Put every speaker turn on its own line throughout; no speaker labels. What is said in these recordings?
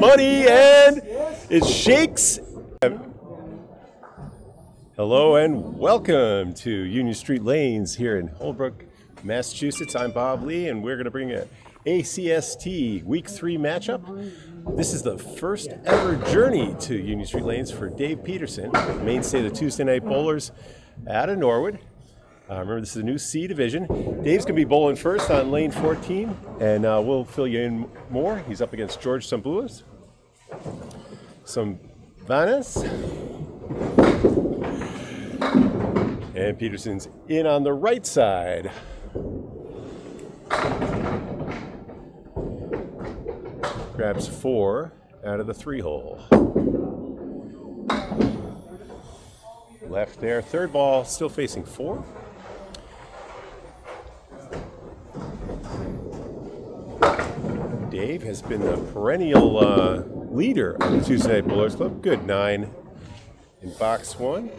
money and it shakes. Hello and welcome to Union Street Lanes here in Holbrook, Massachusetts. I'm Bob Lee and we're going to bring a ACST Week 3 matchup. This is the first ever journey to Union Street Lanes for Dave Peterson, mainstay of the Tuesday Night Bowlers out of Norwood. Uh, remember, this is a new C division. Dave's going to be bowling first on lane 14, and uh, we'll fill you in more. He's up against George Tsoumbanis. Some Vanas. And Peterson's in on the right side. Grabs four out of the three hole. Left there, third ball, still facing four. Dave has been the perennial uh, leader on the Tuesday Night Bowlers Club. Good nine in box one.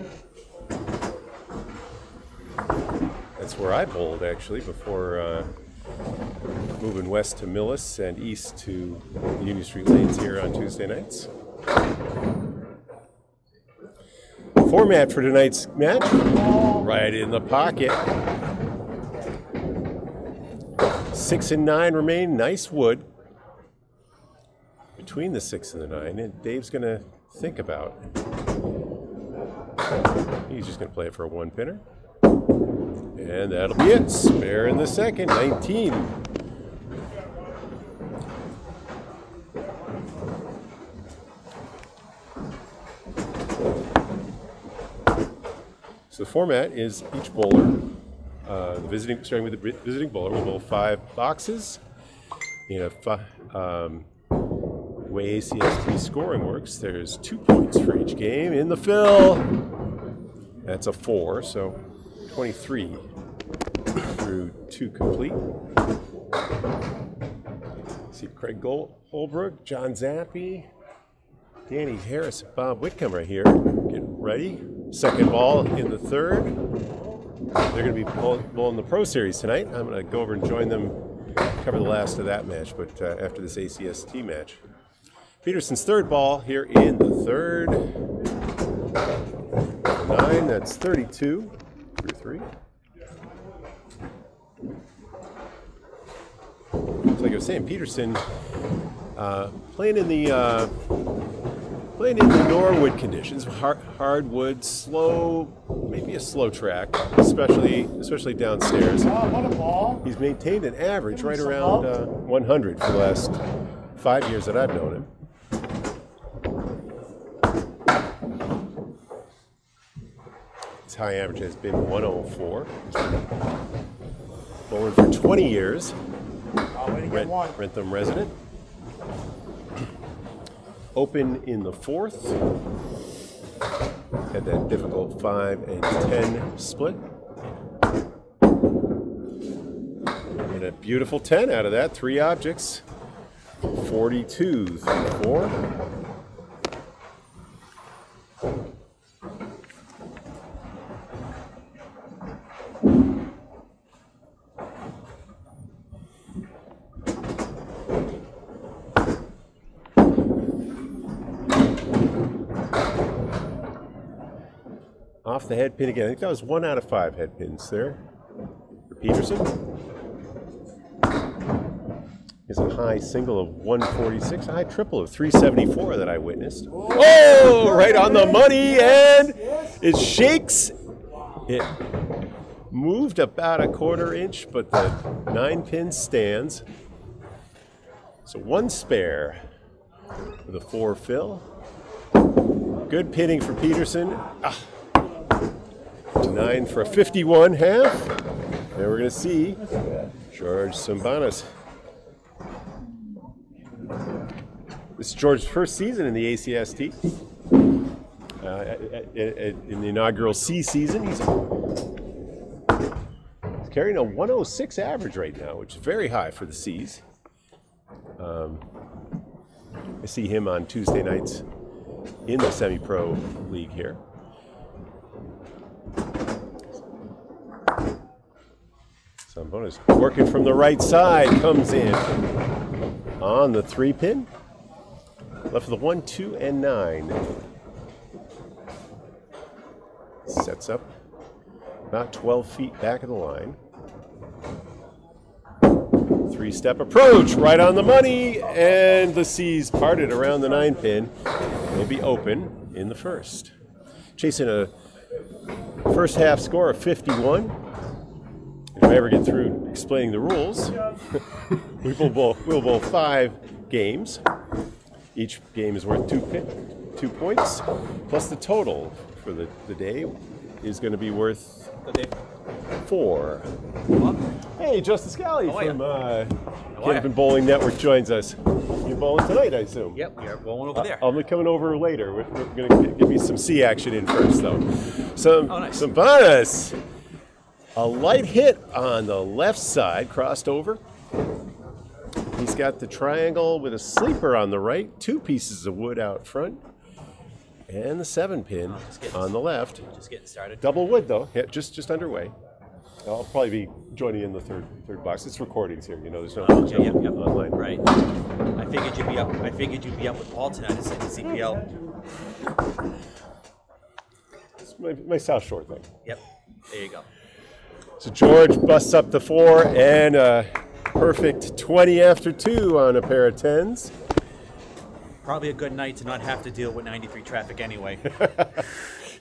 That's where I bowled actually before uh, moving west to Millis and east to Union Street Lanes here on Tuesday nights. Format for tonight's match right in the pocket. Six and nine remain. Nice wood between the six and the nine. And Dave's going to think about. He's just going to play it for a one pinner. And that'll be it. Spare in the second. 19. So the format is each bowler, uh, visiting, starting with the visiting bowler, will bowl five boxes in a um, way ACST scoring works. There's two points for each game in the fill. That's a four, so 23 through two complete. See Craig Gold, Holbrook, John Zappi, Danny Harris, Bob Whitcomb right here. Get ready. Second ball in the third. They're going to be bowling the Pro Series tonight. I'm going to go over and join them, cover the last of that match, but uh, after this ACST match. Peterson's third ball here in the third. Nine, that's 32 through three. So like I was saying, Peterson uh, playing in the uh, playing in the Norwood conditions, hard, hardwood, slow, maybe a slow track, especially especially downstairs. He's maintained an average right around uh, 100 for the last five years that I've known him. His high average has been 104. Bowling for 20 years. Rent, Wrentham resident. Open in the fourth. Had that difficult 5 and 10 split. And a beautiful 10 out of that. Three objects. 42 through 4. Off the head pin again. I think that was one out of five head pins there for Peterson. Is a high single of 146, a high triple of 374 that I witnessed. Oh, right on the money, and it shakes. It moved about a quarter inch, but the nine pin stands. So one spare with a four fill. Good pinning for Peterson. Ah. Nine for a 51 half. And we're going to see George Tsoumbanis. This is George's first season in the ACST. Uh, in the inaugural C season, he's, he's, carrying a 106 average right now, which is very high for the C's. Um, I see him on Tuesday nights in the semi pro league here. Tsoumbanis working from the right side, comes in on the three pin. Left of the one, two, and nine. Sets up about 12 feet back of the line. Three step approach, right on the money, and the C's parted around the nine pin. Will be open in the first. Chasing a first half score of 51. If I ever get through explaining the rules, we will bowl, we'll bowl five games. Each game is worth two, pin, two points, plus the total for the, the day is going to be worth four. Hey, Justice Scally
How
from uh? Candlepin Bowling Network joins us. You're bowling tonight, I assume.
Yep, we are bowling over there.
I'll be coming over later. We're, we're going to give me some sea action in first, though. Some,
Oh, nice.
some bonus. A light hit on the left side, crossed over. He's got the triangle with a sleeper on the right, two pieces of wood out front, and the seven pin on the left.
Just getting started.
Double wood though, yeah, just just underway. I'll probably be joining in the third third box. It's recordings here, you know. There's no,
Oh, okay,
no
yep, yep.
online.
Right. I figured you'd be up. I figured you'd be up with Paul tonight at the CPL.
It's my, my South Shore thing.
Yep. There you go.
So George busts up the four and a perfect 20 after two on a pair of tens.
Probably a good night to not have to deal with 93 traffic anyway.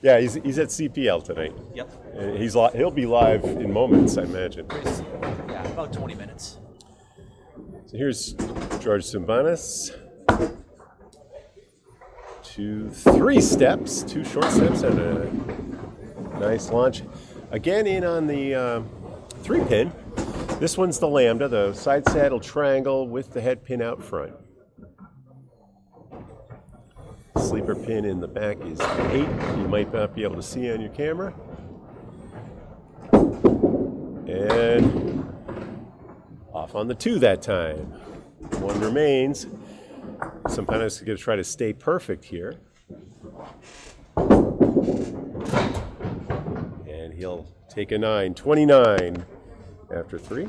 Yeah, he's, he's at CPL tonight.
yep.
He's li- he'll be live in moments, I imagine.
Yeah, about 20 minutes.
So here's George Tsoumbanis. Two, three steps, two short steps, and a nice launch. Again, in on the um, three pin. This one's the lambda, the side saddle triangle with the head pin out front. Sleeper pin in the back is eight. You might not be able to see on your camera. And off on the two that time. One remains. Sometimes going to try to stay perfect here. He'll take a nine. 29 after three.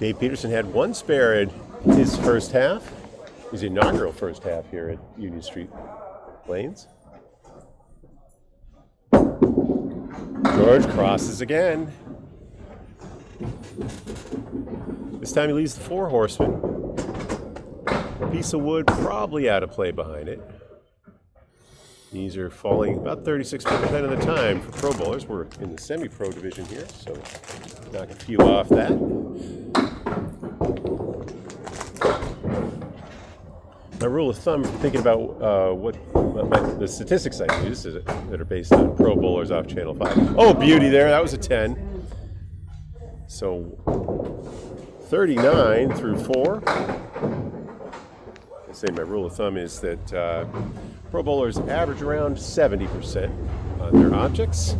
Dave Peterson had one spare in his first half, his inaugural first half here at Union Street Lanes. George crosses again. This time he leads the four horsemen. Piece of wood probably out of play behind it. These are falling about 36% of the time for pro bowlers. We're in the semi-pro division here, so knock a few off that. My rule of thumb, thinking about uh, what what my, the statistics I use is, that are based on Pro Bowlers off Channel 5. Oh, beauty there. That was a 10. So 39 through 4. Say my rule of thumb is that uh, Pro Bowlers average around 70% on their objects.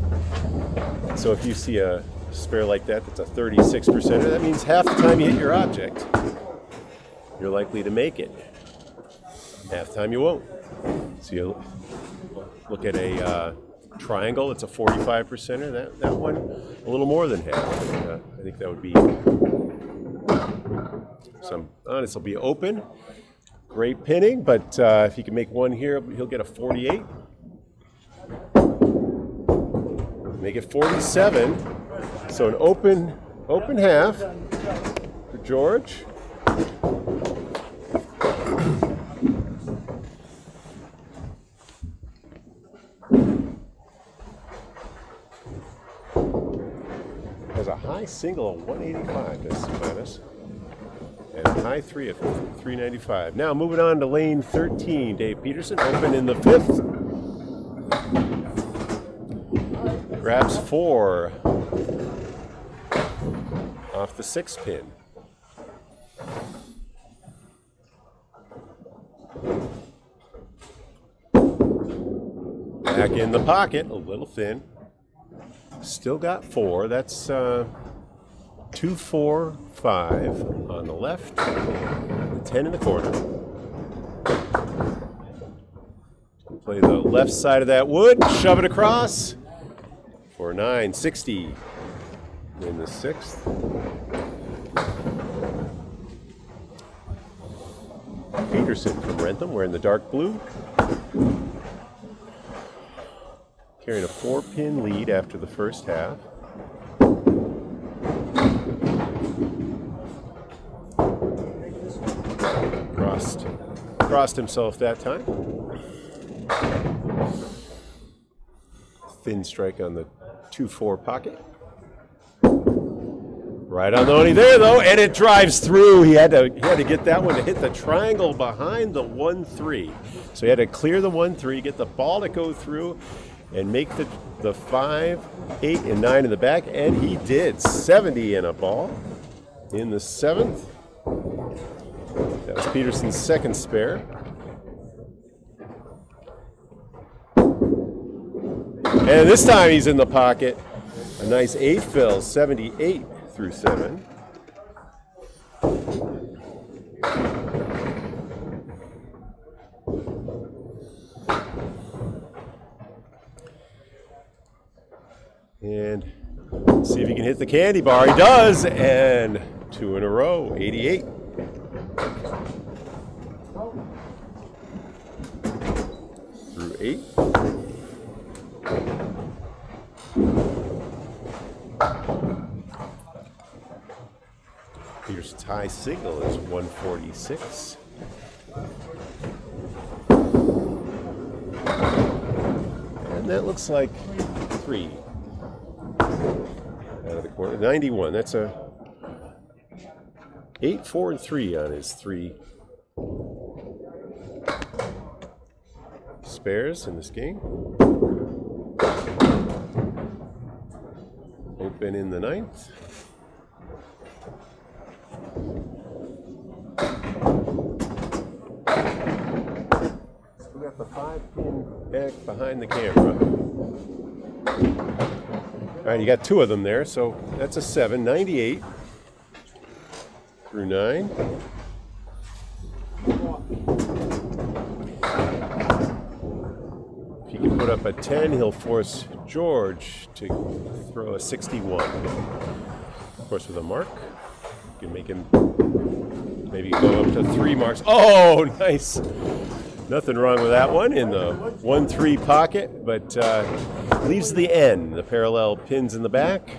So if you see a spare like that that's a 36%, that means half the time you hit your object, you're likely to make it half the time you won't. So you look at a uh, triangle, it's a 45 percenter. That, that one, a little more than half. Uh, I think that would be some. Uh, this will be open. Great pinning, but uh, if he can make one here, he'll get a 48. Make it 47. So an open, open half for George. has a high single of 185, this Tsoumbanis, and high three at 395. Now moving on to lane 13, Dave Peterson, open in the fifth. Grabs four off the six pin. Back in the pocket, a little thin. Still got four. That's uh, two, four, five on the left, and ten in the corner. Play the left side of that wood, shove it across for 960. in the sixth. Peterson from Wrentham wearing the dark blue. Carrying a four pin lead after the first half. Crossed, crossed himself that time. Thin strike on the 2 4 pocket. Right on the money there, though, and it drives through. He had to he had to get that one to hit the triangle behind the one three. So he had to clear the one three, get the ball to go through, and make the the five, eight, and nine in the back, and he did. 70 in a ball in the seventh. That was Peterson's second spare. And this time he's in the pocket. A nice eight fill, 78 through seven. And see if he can hit the candy bar. He does, and two in a row, 88. Through eight. Peterson's high signal is 146. And that looks like three out of the corner. 91. That's a eight, four, and three on his three spares in this game. Open in the ninth. We got the five pin back behind the camera. All right, you got two of them there, so that's a seven, 98 through nine. If he can put up a 10, he'll force George to throw a 61. Of course, with a mark, you can make him maybe go up to three marks. Oh, nice. Nothing wrong with that one in the 1 3 pocket, but uh, leaves the N, the parallel pins in the back.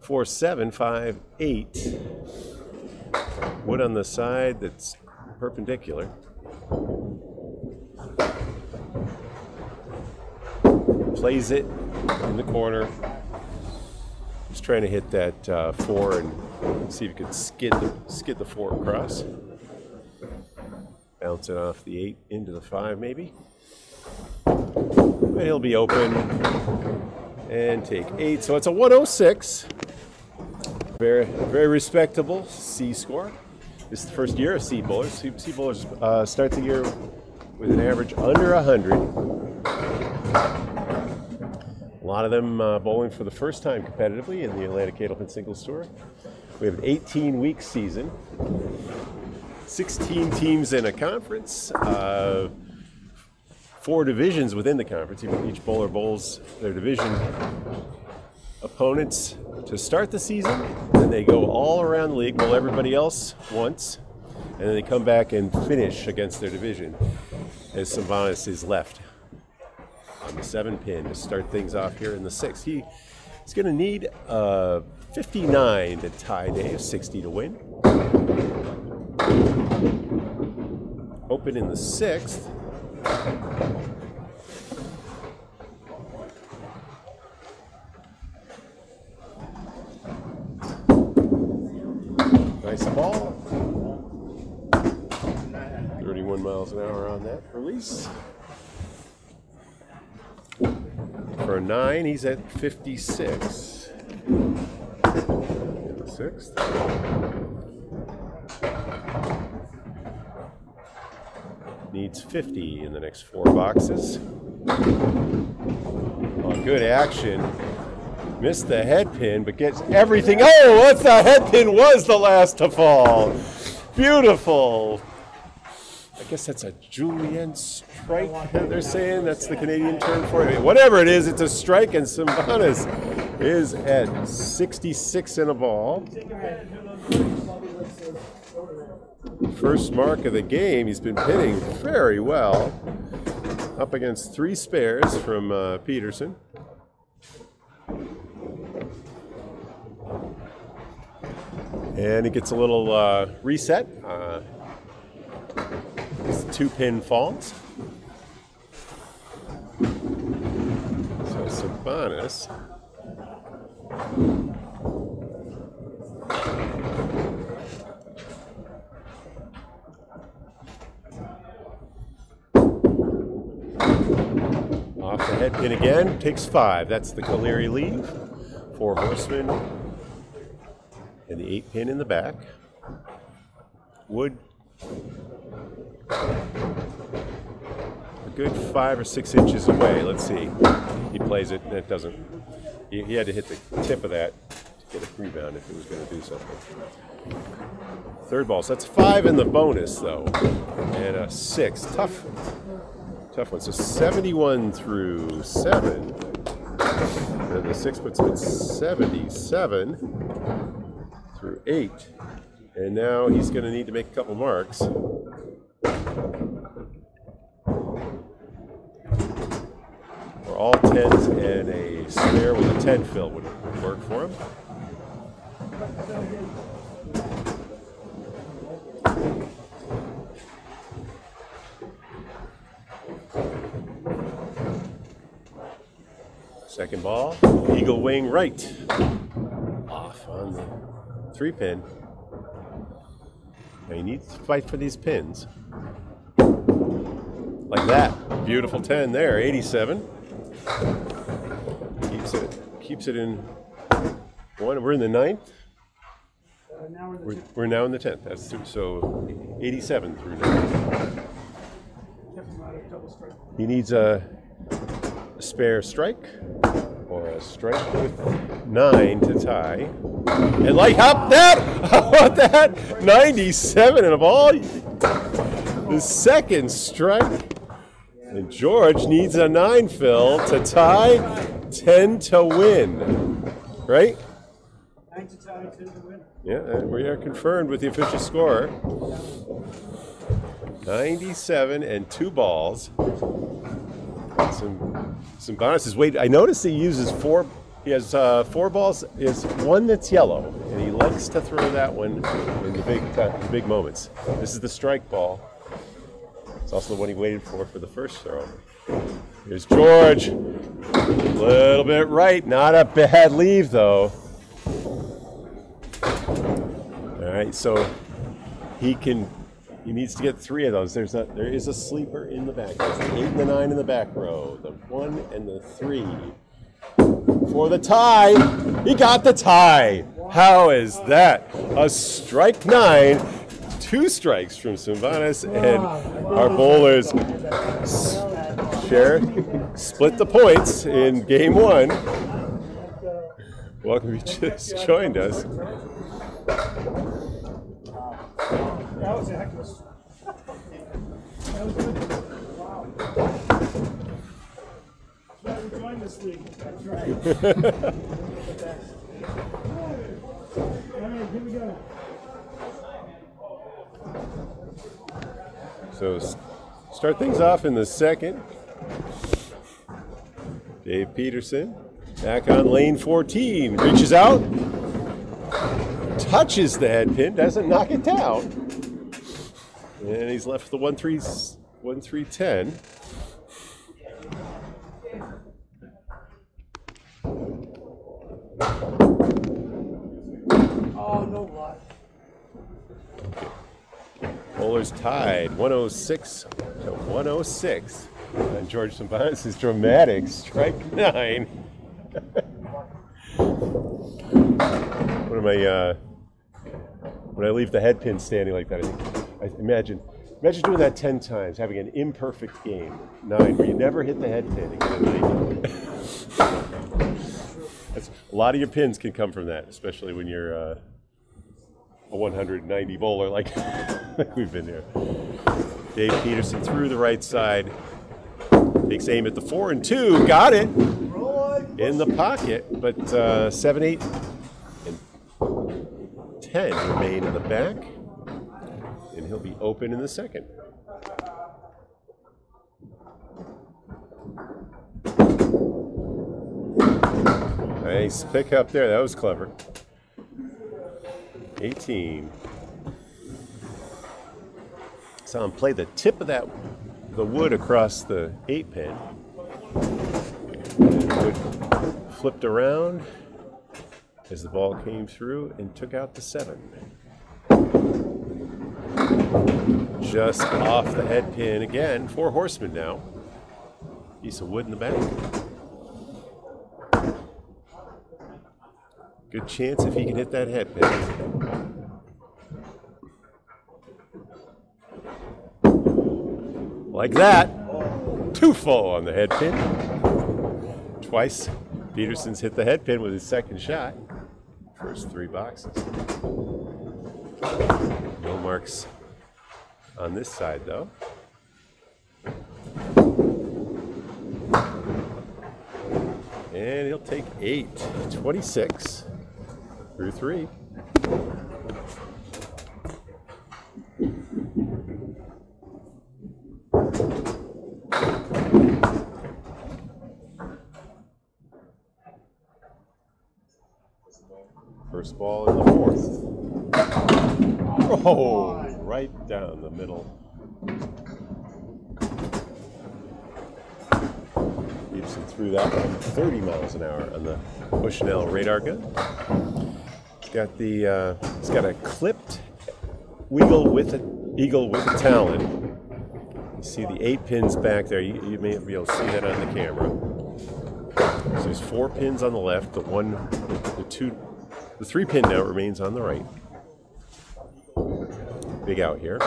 4 7, 5 8. Wood on the side that's perpendicular. Plays it in the corner. Just trying to hit that uh, four and see if you could skid the, skid the four across. Bounce it off the eight into the five, maybe. But he'll be open and take eight. So it's a 106. Very, very respectable C score. This is the first year of C bowlers. C bowlers uh, start the year with an average under 100. A lot of them uh, bowling for the first time competitively in the Atlantic Candlepin Singles Tour. We have an 18 week season, 16 teams in a conference, uh, four divisions within the conference. Each bowler bowls their division opponents to start the season, and they go all around the league, bowl everybody else once, and then they come back and finish against their division as bonus is left on the seven pin to start things off here in the sixth. He, he's going to need a 59 to tie day, a 60 to win. Open in the sixth. Nice ball. 31 miles an hour on that release. For a nine, he's at 56. In the sixth. Needs 50 in the next four boxes. Good action. Missed the head pin, but gets everything. Oh, what's the head pin was the last to fall. Beautiful. I guess that's a Julian strike. They're saying that's the Canadian term for it. Whatever it is, it's a strike, and Tsoumbanis is at 66 in a ball. First mark of the game. He's been hitting very well. Up against three spares from uh, Peterson. And it gets a little uh, reset. Uh, two pin falls. So Tsoumbanis. Off the head pin again, takes five. That's the Caleri leave. Four horsemen. And the eight pin in the back. Wood a good five or six inches away. Let's see. He plays it, and it doesn't. He, he had to hit the tip of that to get a rebound if it was going to do something. Third ball. So that's five in the bonus, though, and a six. Tough, tough one. So 71 through seven. And the six puts at 77 through eight. And now he's going to need to make a couple marks. Or all tens and a spare with a 10 fill would work for him. Second ball, eagle wing right. Off on the three pin. Now you need to fight for these pins. Like that. Beautiful 10 there, 87. Keeps it keeps it in one. We're in the ninth. We're, we're now in the tenth. That's two, so 87 through nine. He needs a spare strike or a strike with nine to tie. And like how that? How about that? 97 and a ball. The second strike. And George needs a nine fill to tie, 10 to win. Right?
Nine to tie, ten to win.
Yeah, we are confirmed with the official score. 97 and two balls. Some some bonuses. Wait, I noticed he uses four. He has uh, four balls. He has one that's yellow, and he likes to throw that one in the big ti- the big moments. This is the strike ball. It's also the one he waited for for the first throw. Here's George. A little bit right. Not a bad leave though. All right, so he can. He needs to get three of those. There's a there is a sleeper in the back. There's the eight and the nine in the back row. The one and the three for the tie. He got the tie. How is that? A strike nine, two strikes from Tsoumbanis, and our bowlers share split the points in game one. Welcome, you just joined us.
That was a heck of a. That was good. Wow. That's why we joined this league. That's right. All right, here we go.
So start things off in the second. Dave Peterson back on lane 14. Reaches out, touches the head pin, doesn't knock it down. And he's left the 1 3 1 3 10.
Oh, no luck.
Bowlers tied 106 to 106. And George Tsoumbanis is dramatic. Strike nine. One of my, uh, when I leave the head pin standing like that, I think, I imagine, imagine doing that 10 times, having an imperfect game, nine, where you never hit the head pin and a 90. That's, a lot of your pins can come from that, especially when you're uh, a 190 bowler like, we've been here. Dave Peterson through the right side. Takes aim at the four and two. Got it. in the pocket, but uh, 7, 8, and 10 remain in the back. And he'll be open in the second. Nice pick up there. That was clever. 18. Saw him play the tip of that the wood across the eight pin. Flipped around as the ball came through and took out the seven. Just off the head pin again. Four horsemen now. Piece of wood in the back. Good chance if he can hit that head pin. Like that. Two full on the head pin. Twice. Peterson's hit the head pin with his second shot. First three boxes. No marks on this side though. And he'll take eight. 26 through three. First ball in the fourth. Oh, right down the middle. Peterson threw that one 30 miles an hour on the Bushnell radar gun. It's got the uh, it's got a clipped eagle with a eagle with a talon. You see the eight pins back there. You, you may be able to see that on the camera. So there's four pins on the left, the one, the two, the three pin now remains on the right. Big out here.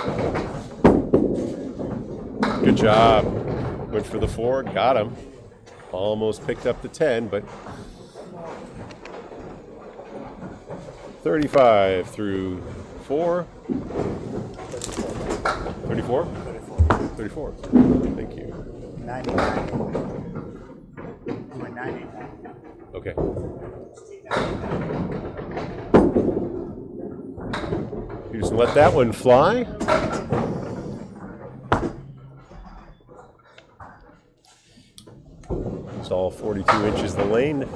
Good job. Went for the four, got him. Almost picked up the 10, but 35 through 4. 34? 34. Thank you.
99. 99.
Okay. You just let that one fly. It's all 42 inches the lane.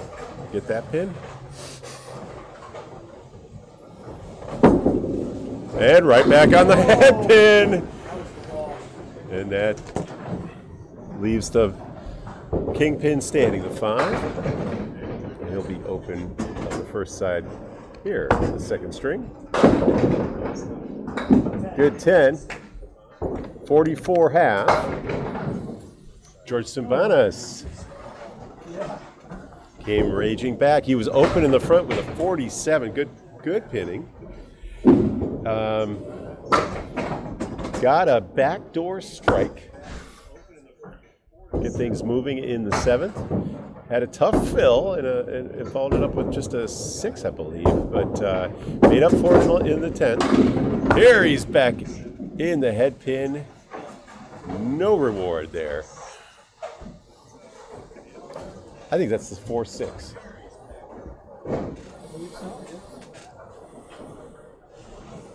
Get that pin. And right back on the head pin. And that leaves the kingpin standing, the five. He'll be open on the first side here, the second string. Good 10. 44 half. George Tsoumbanis came raging back. He was open in the front with a 47. Good, good pinning. Um, got a backdoor strike. Get things moving in the seventh. Had a tough fill and, and followed it up with just a six, I believe, but uh, made up for it in the tenth. Here he's back in the head pin. No reward there. I think that's the four six.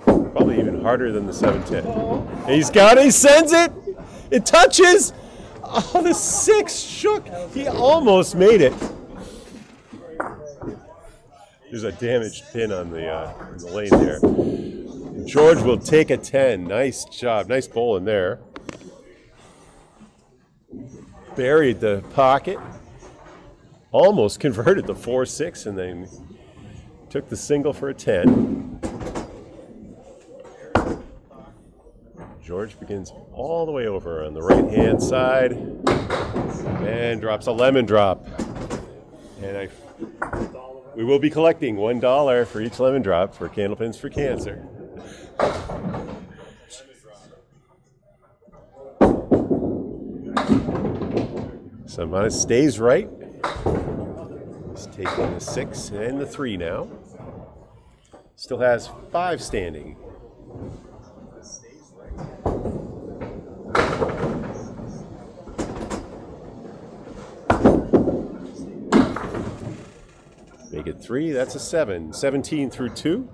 Probably even harder than the 710. He's got it, he sends it! It touches! Oh, the six shook! He almost made it. There's a damaged pin on the, uh, the lane there. George will take a 10. Nice job. Nice bowling there. Buried the pocket. Almost converted the 4 6 and then took the single for a 10. George begins all the way over on the right hand side and drops a lemon drop. And I, we will be collecting one dollar for each lemon drop for Candlepins for Cancer. Tsoumbanis stays right. He's taking the six and the three now. Still has five standing. Three, that's a seven. 17 through two.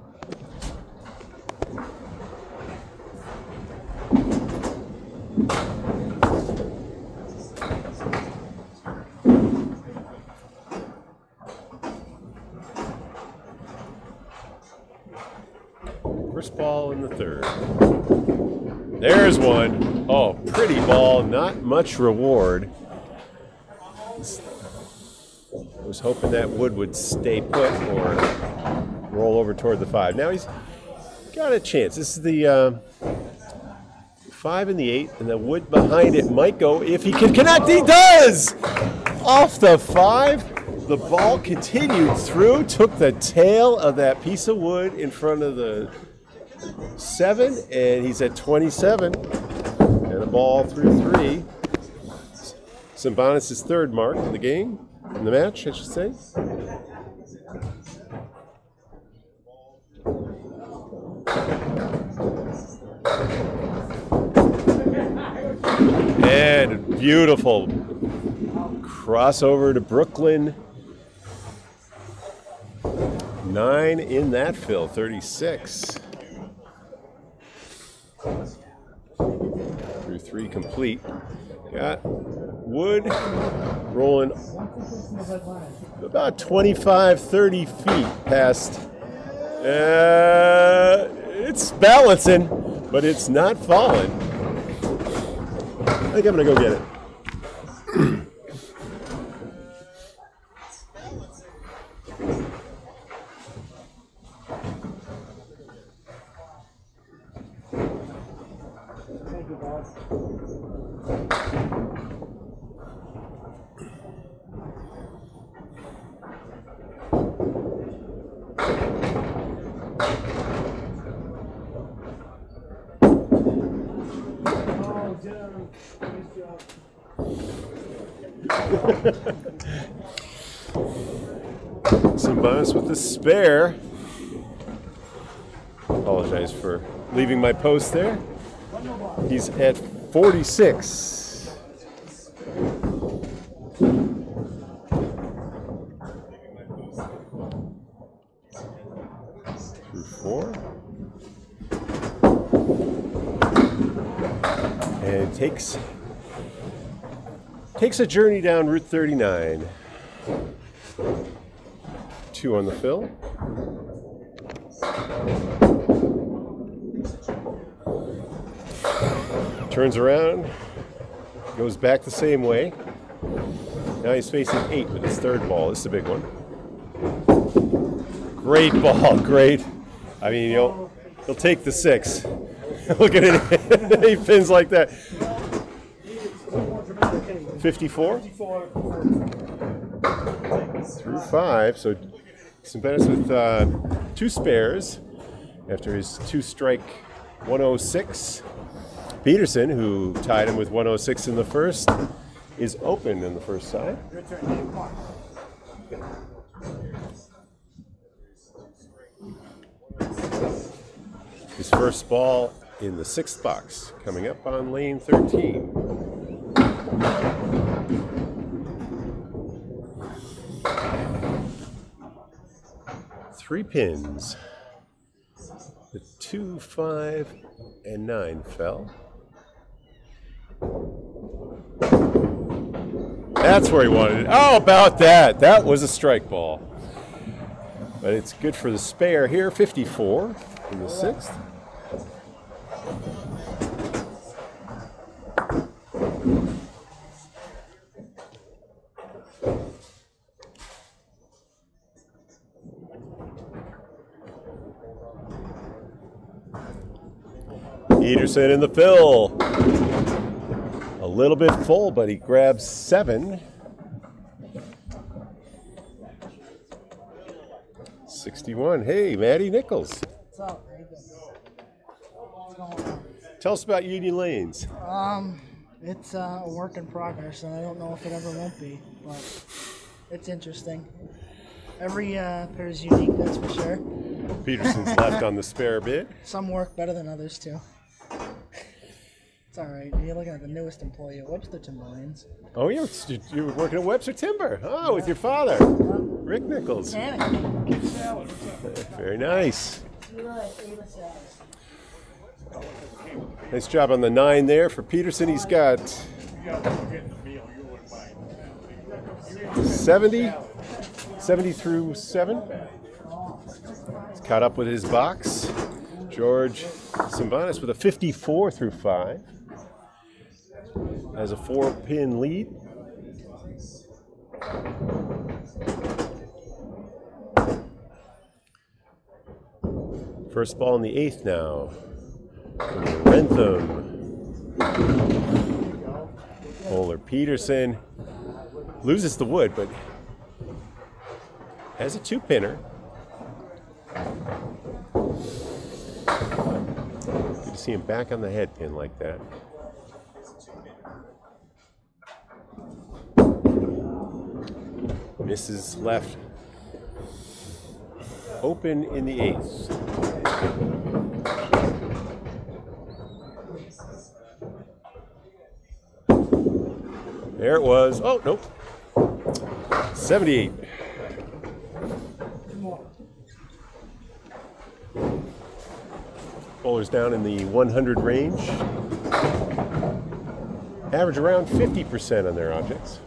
First ball in the third. There's one. Oh, pretty ball. Not much reward. I was hoping that wood would stay put or roll over toward the five. Now he's got a chance. This is the uh, five and the eight, and the wood behind it might go if he can connect. He does! Off the five. The ball continued through, took the tail of that piece of wood in front of the seven, and he's at 27. And a ball through three. Tsoumbanis' third mark in the game, in the match, I should say. And beautiful crossover to Brooklyn. Nine in that fill, 36. Through three complete. Got Wood rolling about 25, 30 feet past. Uh, it's balancing, but it's not falling. I think I'm to go get it. Some bonus with the spare. Apologize for leaving my post there. He's at 46. Through four. And takes takes a journey down Route 39. Two on the fill. Turns around, goes back the same way. Now he's facing eight with his third ball. This is a big one. Great ball, great. I mean, you'll he'll take the six. Look at it. he pins like that.
More dramatic anyway.
54
54.
through five. So Tsoumbanis with uh, two spares after his two strike 106. Peterson, who tied him with 106 in the first, is open in the first side. His first ball in the sixth box, coming up on lane 13. Three pins. The two, five, and nine fell. That's where he wanted it. Oh, about that. That was a strike ball. But it's good for the spare here, 54 in the sixth. Peterson in the fill. A little bit full, but he grabs seven. 61. Hey, Maddie Nichols.
What's up? How you doing? What's going on?
Tell us about Union Lanes.
Um, it's uh, a work in progress, and I don't know if it ever won't be, but it's interesting. Every uh, pair is unique, that's for sure.
Peterson's left on the spare bit.
Some work better than others too. It's all right. You're looking at the newest employee at Webster Timberlands.
Oh, you you you were working at Webster Timber. Oh, with your father, Rick Nichols. Very nice. Nice job on the nine there for Peterson. He's got 70, 70 through 7. He's caught up with his box. George Tsoumbanis with a 54 through 5. Has a four pin lead. First ball in the eighth now. Wrentham. Bowler Peterson loses the wood, but has a two pinner. Good to see him back on the head pin like that. Misses left. Open in the eighth. There it was. Oh, nope. 78. Bowlers down in the 100 range. Average around 50% on their objects.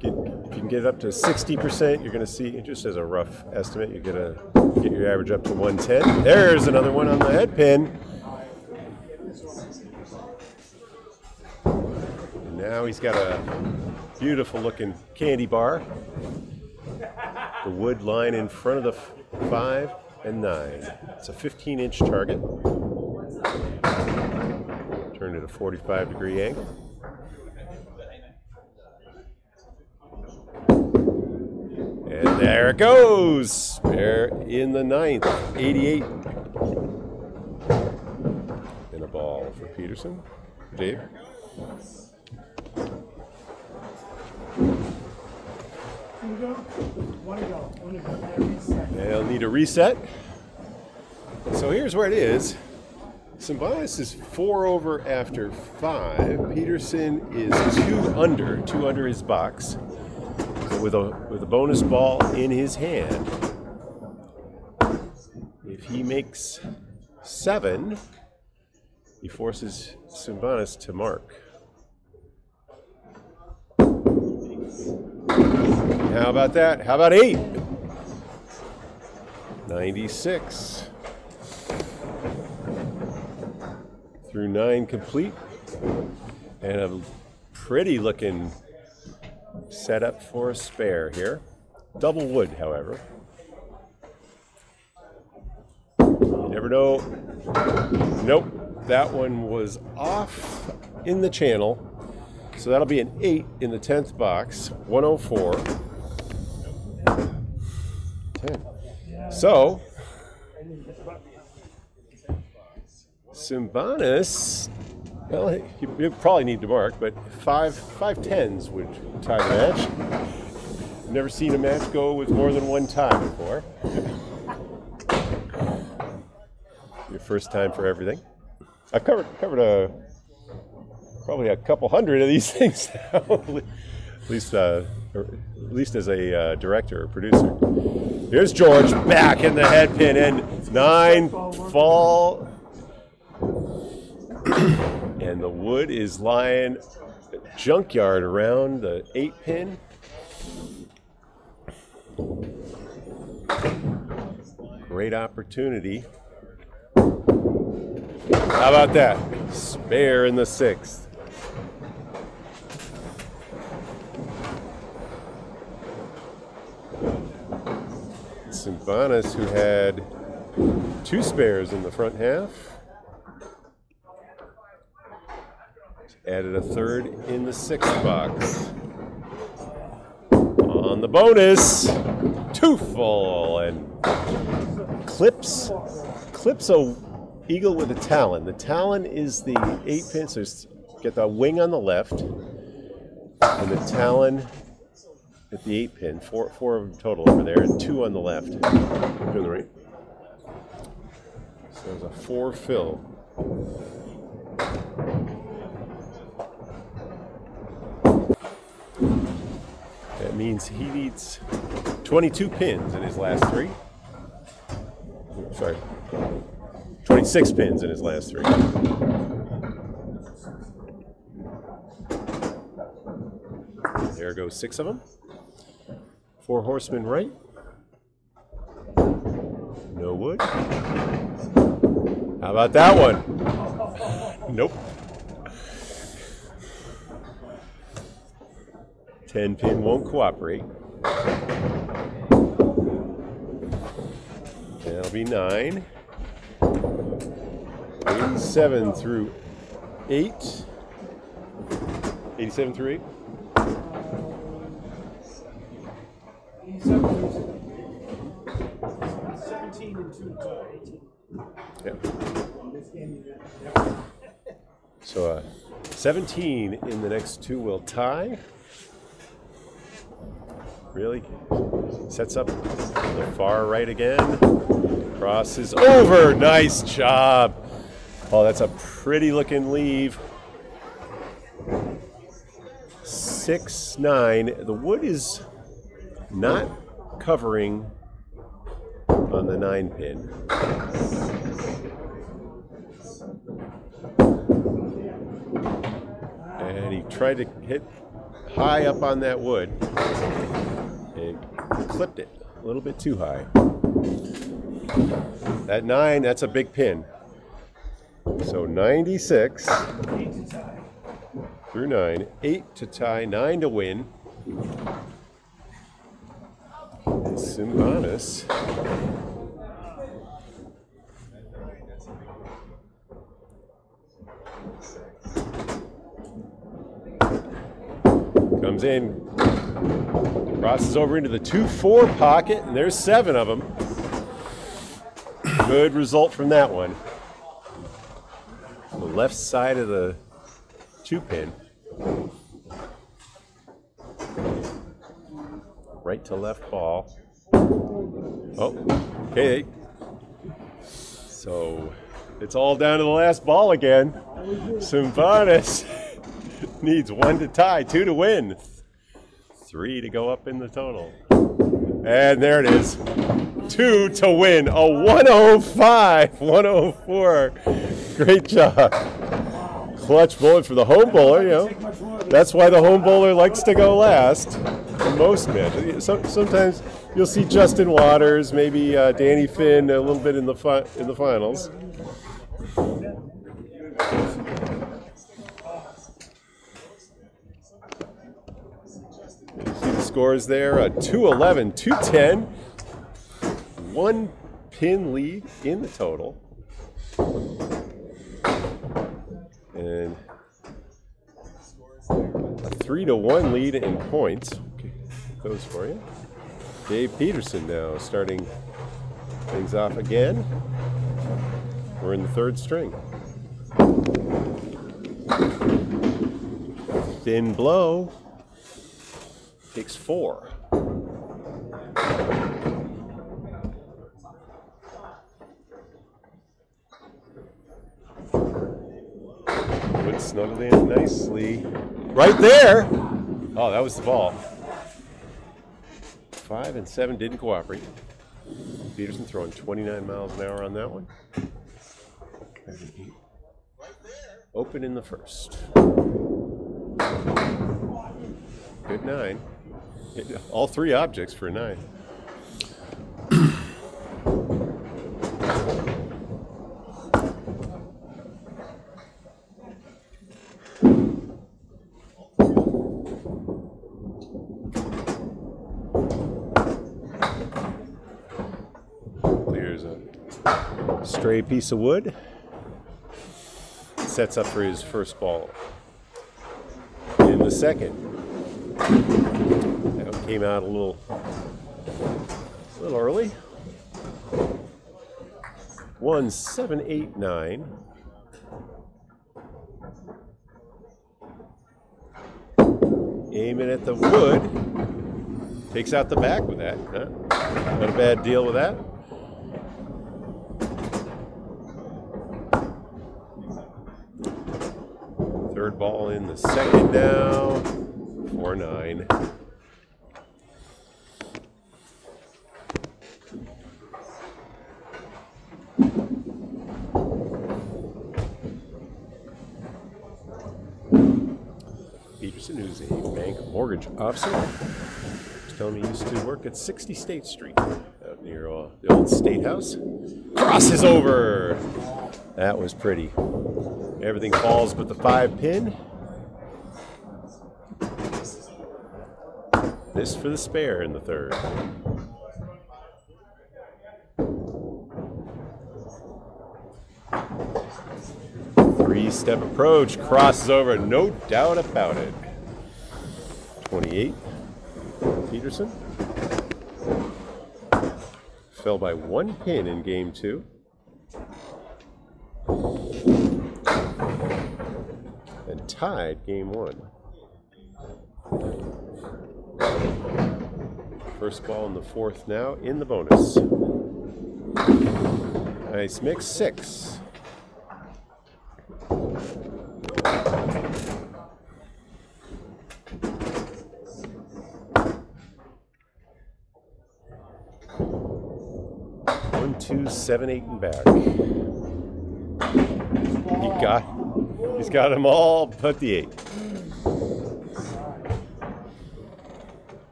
Get, if you can get up to 60%, you're going to see, just as a rough estimate, you're going to get your average up to 110. There's another one on the head pin. And now he's got a beautiful looking candy bar. The wood line in front of the five and nine. It's a 15 inch target. Turn it a 45 degree angle. There it goes. Spare in the ninth. 88. And a ball for Peterson. Dave. They'll need a reset. So here's where it is. Tsoumbanis is four over after five. Peterson is two under, two under his box, with a with a bonus ball in his hand. If he makes seven, he forces Tsoumbanis to mark. How about that? How about eight? 96. Through nine complete. And a pretty looking setup for a spare here. Double wood, however. You never know. Nope, that one was off in the channel. So that'll be an 8 in the 10th box, 104. 10. So, Tsoumbanis, well, you, probably need to mark, but five five tens would tie the match. Never seen a match go with more than one tie before. Your first time for everything. I've covered covered a probably a couple hundred of these things now, at least uh, at least as a uh, director or producer. Here's George back in the head pin and nine fall, and the wood is lying junkyard around the eight pin. Great opportunity. How about that? Spare in the sixth. Tsoumbanis, who had two spares in the front half, added a third in the sixth box. On the bonus, two full and clips clips a eagle with a talon. The talon is the eight pin, so get the wing on the left, and the talon at the eight pin. Four four of them total over there, and two on the left. Two on the right. So there's a four fill. That means he needs 22 pins in his last three. Sorry, 26 pins in his last three. There goes six of them. Four horsemen right. No wood. How about that one? Nope. 10 pin won't cooperate. That'll be 9. 87 through 8. 87 through 8.
Seventeen and eighteen.
Yeah. So uh, 17 in the next two will tie. Really sets up the far right again. Crosses over. Nice job. Oh, that's a pretty looking leave. Six nine. The wood is not covering on the nine pin. And he tried to hit high up on that wood and clipped it a little bit too high. That nine, that's a big pin. So 96 through nine, eight to tie, nine to win. Tsoumbanis. Comes in, crosses over into the 2 4 pocket, and there's seven of them. Good result from that one. The left side of the two pin. Right to left ball. Oh, okay. So it's all down to the last ball again. Tsoumbanis needs one to tie, two to win, three to go up in the total. And there it is. Two to win. A 105, 104. Great job. Clutch bullet for the home bowler, you know. That's why the home bowler likes to go last. Most men. So, sometimes you'll see Justin Waters, maybe uh, Danny Finn, a little bit in the in the finals. You see the scores there: uh, 211, 210, one pin lead in the total, and a three to one lead in points. Okay, those for you. Dave Peterson now starting things off again. We're in the third string. Thin blow takes four. Wood snuggled in nicely. Right there! Oh, that was the ball. Five and seven didn't cooperate. Peterson throwing 29 miles an hour on that one. Open in the first. Good nine. All three objects for a nine. There's a stray piece of wood. Sets up for his first ball. In the second came out a little, a little early. 1789. Aiming at the wood. Takes out the back with that. Huh? Not a bad deal with that. Third ball in the second now. 4 9. Peterson, who's a bank mortgage officer, telling me he used to work at 60 State Street out near uh, the old State House. Crosses over. That was pretty. Everything falls but the five pin. This for the spare in the third. Three step approach, crosses over, no doubt about it. 28, Peterson. Fell by one pin in game two. And tied game one. First ball in the fourth now in the bonus. Nice mix, six. One, two, seven, eight, and back. He got, he's got them all but the eight.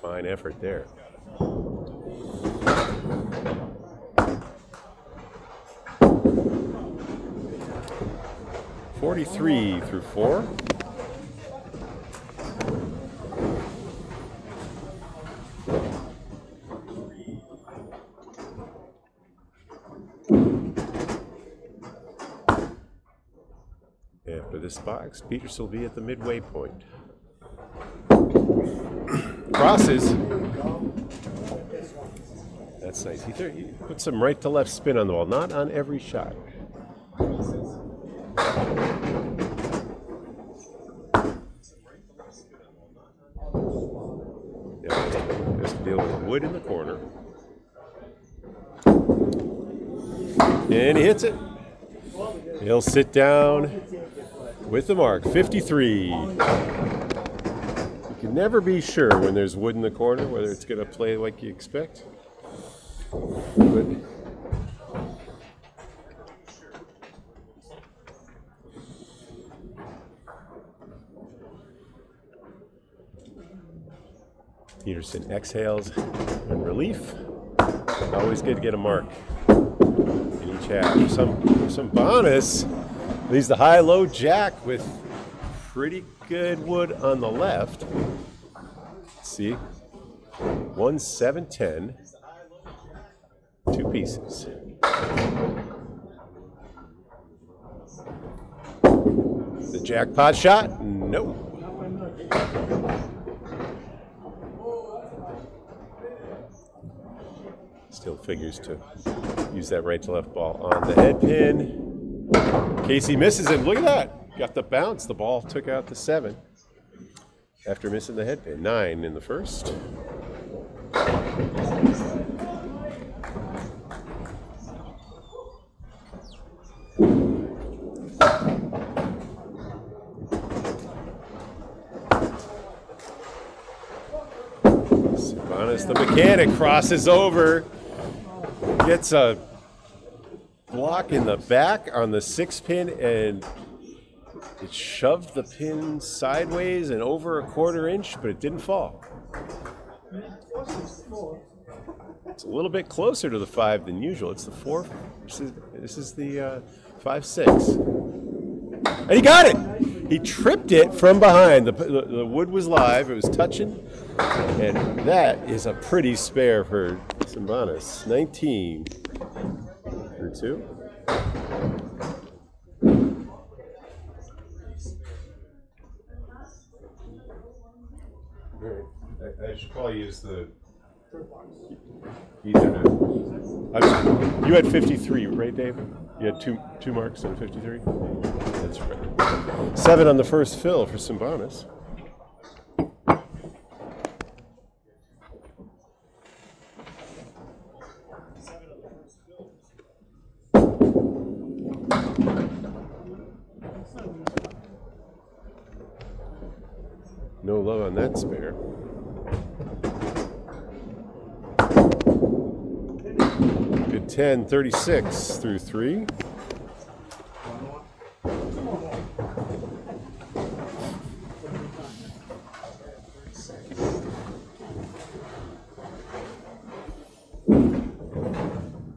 Fine effort there. Forty-three through four. Box, Peters will be at the midway point. Crosses. That's nice. He, threw, he put some right to left spin on the ball, not on every shot. Just deal with wood in the corner. And he hits it. He'll sit down with the mark 53. You can never be sure when there's wood in the corner whether it's going to play like you expect. But Peterson exhales in relief. Always good to get a mark in each half. Some some bonus leaves the high-low jack with pretty good wood on the left. See, one seven ten, two pieces. The jackpot shot? No. Still figures to use that right to left ball on the head pin. Casey misses it. Look at that. Got the bounce. The ball took out the seven after missing the head pin. Nine in the first. Tsoumbanis, the mechanic, crosses over, gets a in the back on the six pin, and it shoved the pin sideways and over a quarter inch, but it didn't fall. It's a little bit closer to the five than usual. It's the four. This is, this is the uh, five six, and he got it. He tripped it from behind. The, the, the wood was live. It was touching, and that is a pretty spare for Tsoumbanis. Nineteen for two. I, I should probably use the. I'm, you had 53, right, David? You had two two marks on 53. That's right. Seven on the first fill for Tsoumbanis. No love on that spare. Good 10, 36 through 3.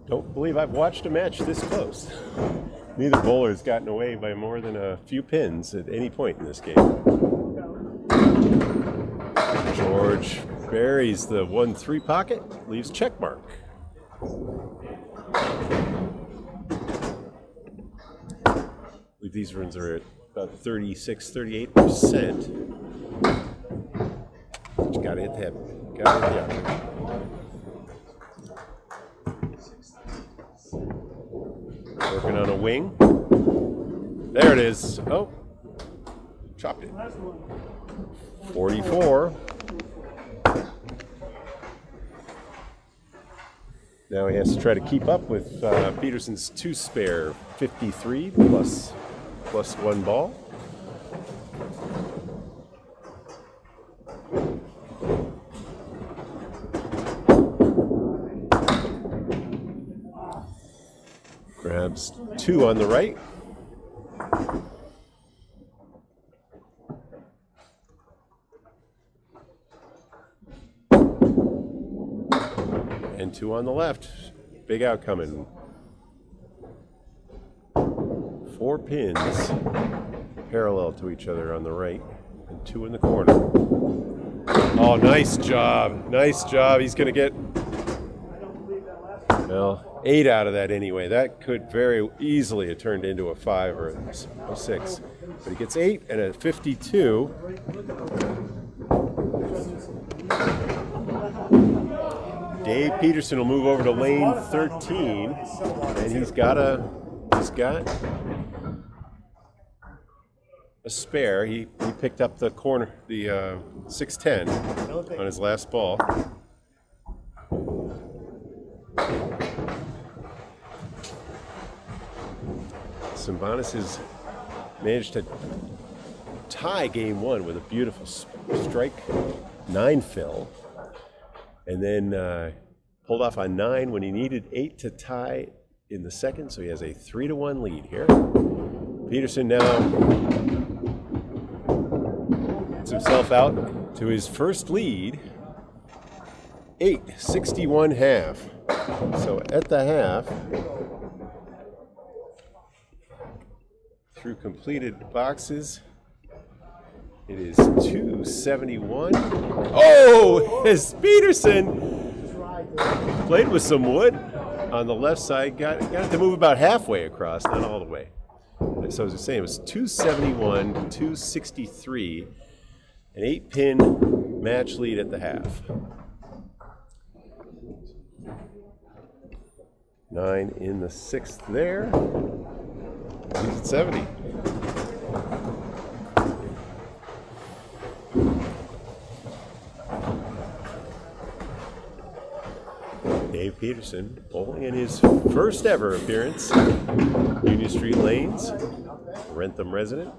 Don't believe I've watched a match this close. Neither bowler's gotten away by more than a few pins at any point in this game. George buries the 1 3 pocket, leaves check mark. These runs are at about 36, 38%. You gotta hit that. Gotta hit the upper. Working on a wing. There it is. Oh, chopped it. 44. Now he has to try to keep up with uh, Peterson's two spare 53 plus plus one ball. Grabs two on the right. And two on the left. Big out coming. Four pins parallel to each other on the right, and two in the corner. Oh, nice job. Nice job. He's going to get well, eight out of that anyway. That could very easily have turned into a five or a six. But he gets eight and a 52. Dave Peterson will move over to lane 13, and he's got a he's got a spare. He, he picked up the corner, the uh, 610 on his last ball. Tsoumbanis has managed to tie game one with a beautiful strike nine fill, and then uh, pulled off on nine when he needed eight to tie in the second, so he has a three to one lead here. Peterson now gets himself out to his first lead, eight sixty-one half. So at the half, through completed boxes. It is 271. Oh, as Peterson played with some wood on the left side, got, got it to move about halfway across, not all the way. So as I was saying, it was 271, 263, an eight pin match lead at the half. Nine in the sixth there. He's at 70. Dave Peterson bowling in his first ever appearance. Union Street Lanes, Wrentham resident.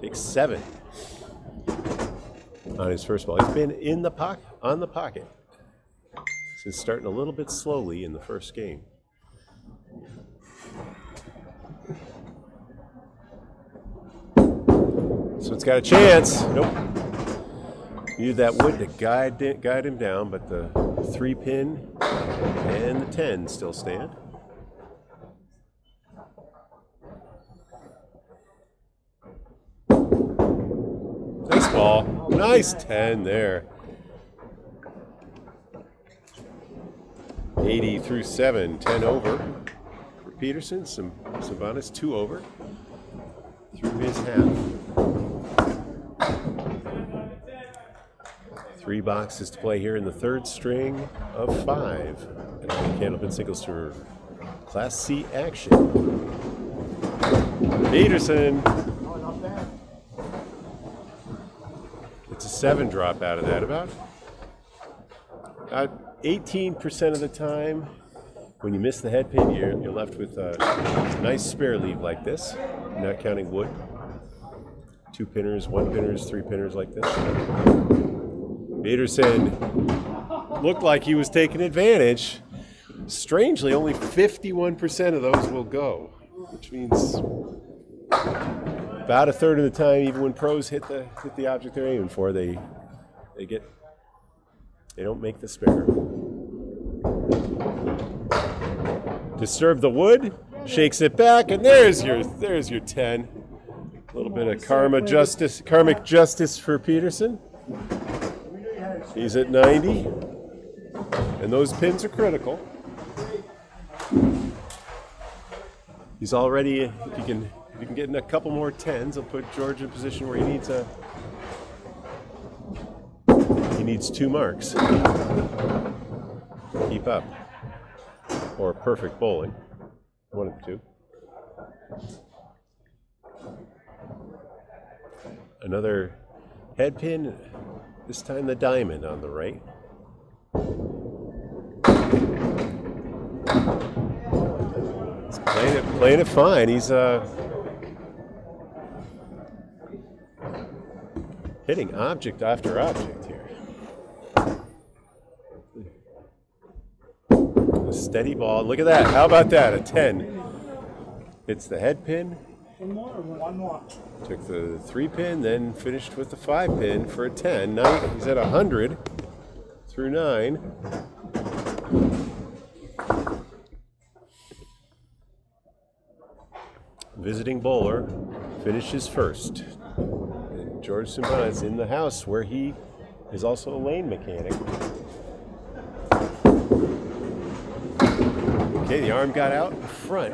Takes seven on his first ball. He's been in the pocket, on the pocket, since starting a little bit slowly in the first game. So it's got a chance. Nope. Needed that wood to guide it- guide him down, but the three pin and the ten still stand. Nice ball. Nice ten there. 80 through 7, 10 over for Peterson. Some Tsoumbanis, 2 over through his half. Three boxes to play here in the third string of five. And the Candlepin singles tour Class C action. Peterson. It's a seven drop out of that about. About 18% of the time, when you miss the head pin, you're, you're left with a nice spare leave like this, not counting wood. two pinners, one pinners, three pinners like this. Peterson looked like he was taking advantage. Strangely, only 51% of those will go, which means about a third of the time, even when pros hit the hit the object they're aiming for, they they get they don't make the spare. Disturb the wood, shakes it back, and there's your there's your 10. A little bit of karma justice, karmic justice for Peterson. He's at 90. And those pins are critical. He's already if you can if you can get in a couple more tens, he'll put George in a position where he needs a he needs two marks. Keep up. Or perfect bowling. One of the two. Another head pin, this time the diamond on the right. He's playing it, playing it fine. He's uh, hitting object after object here. A steady ball. Look at that. How about that? A 10. Hits the head pin.
One more or one more?
Took the three pin, then finished with the five pin for a 10. Nine, he's at 100 through nine. Visiting bowler finishes first. And George Tsoumbanis is in the house where he is also a lane mechanic. Okay, the arm got out in front.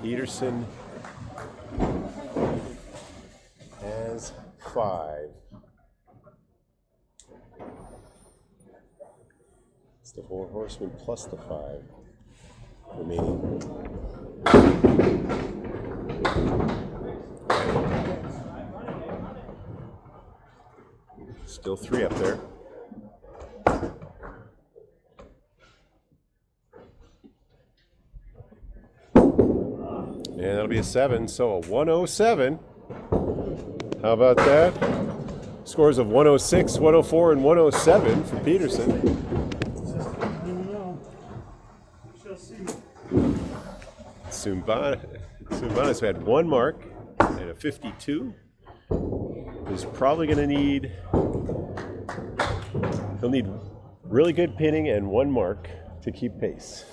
Peterson has five. It's the four horsemen plus the five remaining. Still three up there. And that'll be a seven, so a 107. How about that? Scores of 106, 104, and 107 for Peterson. Tsoumbanis, Tsoumbanis' had one mark and a 52. Is probably going to need. He'll need really good pinning and one mark to keep pace.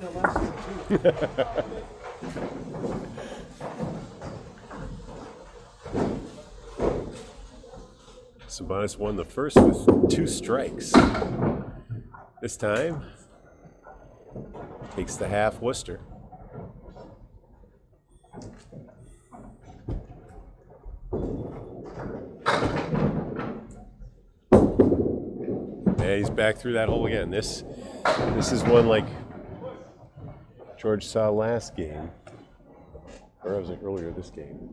That last time too.
Tsoumbanis won the first with two strikes. This time, takes the half Worcester. And he's back through that hole again. This, this is one like George saw last game, or was it earlier this game?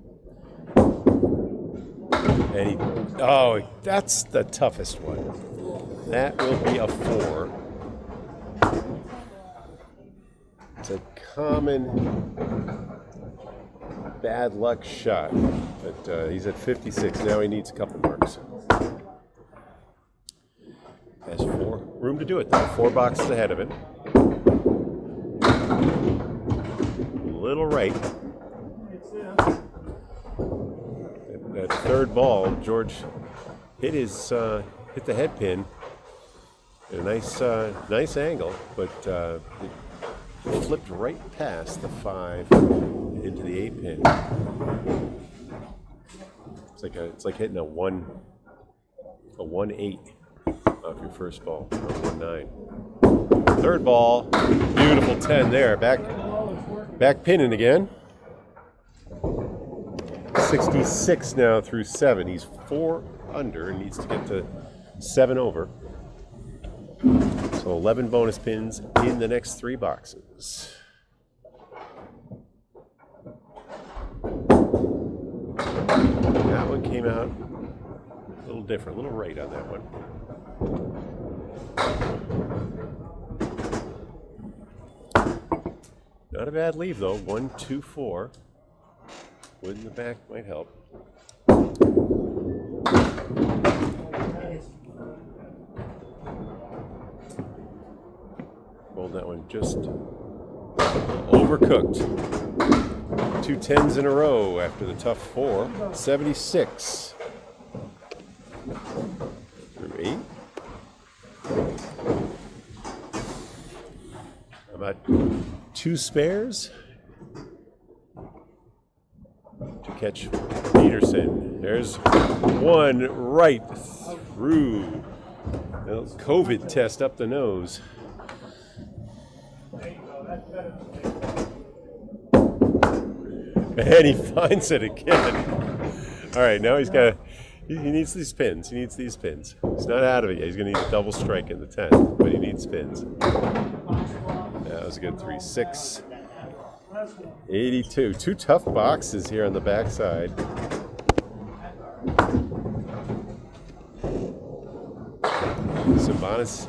And he, oh, that's the toughest one. That will be a four. It's a common bad luck shot, but uh, he's at 56 now. He needs a couple marks. Has four room to do it though. Four boxes ahead of it. Little right.
There.
That third ball, George hit his uh, hit the head pin at a nice uh, nice angle, but uh, it flipped right past the five into the eight pin. It's like a, it's like hitting a one a one eight off your first ball, one nine. Third ball, beautiful ten there, back back pinning again. 66 now through seven. He's four under and needs to get to seven over. So 11 bonus pins in the next three boxes. That one came out a little different, a little right on that one. Not a bad leave though. One, two, four. Wood in the back might help. Rolled that one just overcooked. Two tens in a row after the tough four. 76. Through eight. How About two spares to catch Peterson. There's one right through. COVID test up the nose. And he finds it again. All right, now he's got. He he needs these pins. He needs these pins. He's not out of it yet. He's going to need a double strike in the tenth, but he needs pins. Was a good three six. 82. Two tough boxes here on the backside. Tsoumbanis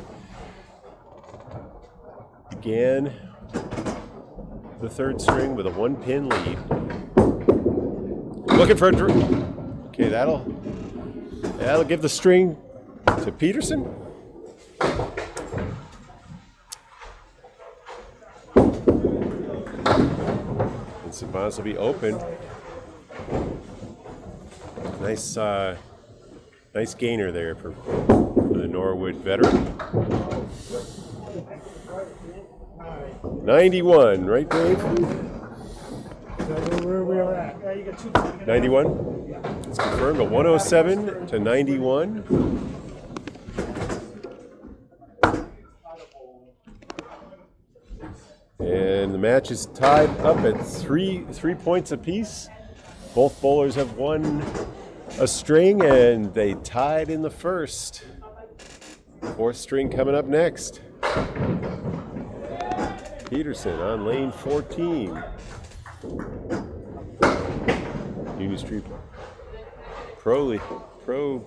began the third string with a one pin lead. Looking for a Okay, that'll that'll give the string to Peterson. Tsoumbanis will be open. Nice, uh, nice gainer there for, for the Norwood veteran. 91, right, Dave?
Where we are at. Yeah, you got two. you got-
91? It's confirmed a 107 to 91. And the match is tied up at three three points apiece. Both bowlers have won a string, and they tied in the first. Fourth string coming up next. Peterson on lane 14. Union Street Pro Pro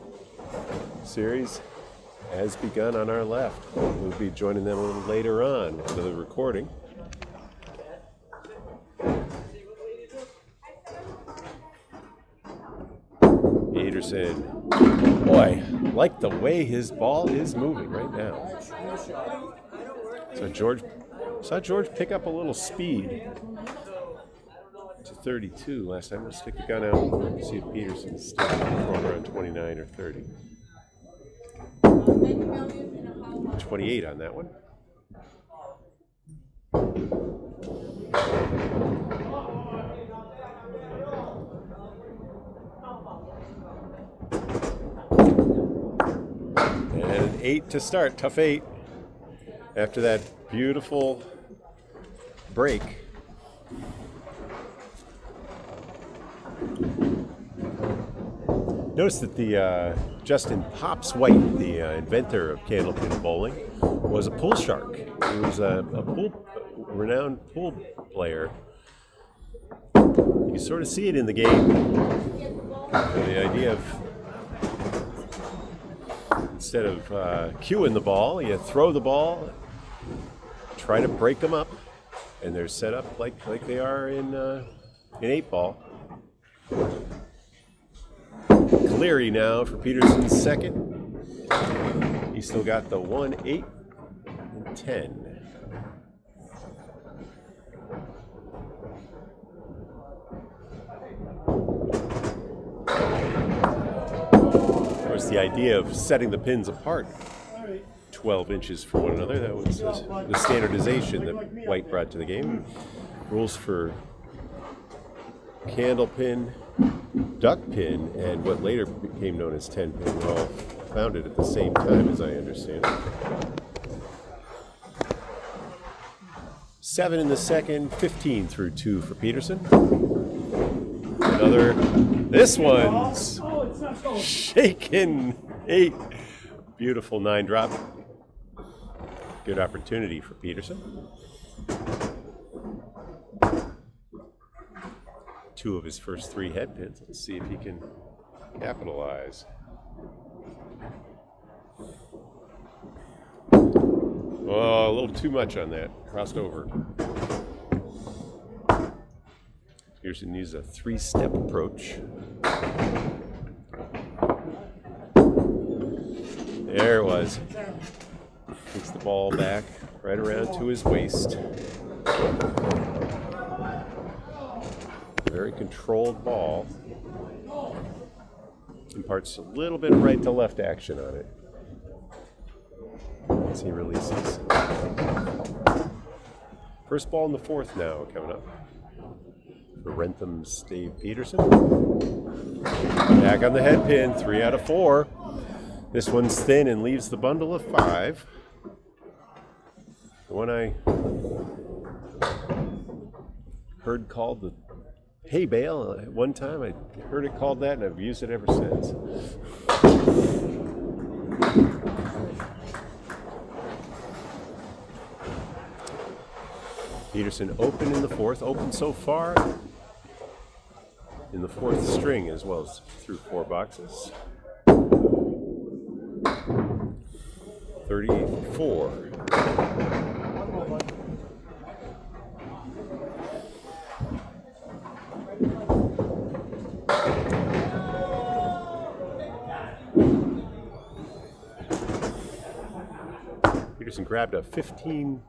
Series has begun on our left. We'll be joining them a little later on for the recording. Peterson, boy, like the way his ball is moving right now. So George saw George pick up a little speed to 32 last time. Let's stick the gun out and see if Peterson's still around 29 or 30. 28 on that one. Eight to start, tough eight. After that beautiful break. Notice that the uh, Justin Pops White, the uh, inventor of candlepin bowling, was a pool shark. He was a, a pool, renowned pool player. You sort of see it in the game. The idea of instead of uh, cueing the ball, you throw the ball, try to break them up, and they're set up like, like they are in, uh, in 8 ball. Cleary now for Peterson's second. He still got the 1 8 and 10 was the idea of setting the pins apart 12 inches from one another. That was the standardization that White brought to the game. Rules for candle pin, duck pin, and what later became known as 10 pin were all founded at the same time, as I understand it. Seven in the second, 15 through two for Peterson. Another, this one's shaken eight. Beautiful nine drop. Good opportunity for Peterson. Two of his first three head pins. Let's see if he can capitalize. Oh, a little too much on that. Crossed over. Peterson uses a three-step approach. There it was. Takes the ball back right around to his waist. Very controlled ball. Imparts a little bit of right to left action on it as he releases. First ball in the fourth now coming up for Wrentham's Dave Peterson. Back on the head pin, three out of four. This one's thin and leaves the bundle of five. The one I heard called the hay bale at one time. I heard it called that and I've used it ever since. Peterson open in the fourth, open so far in the fourth string as well as through four boxes. 34. Peterson grabbed a 15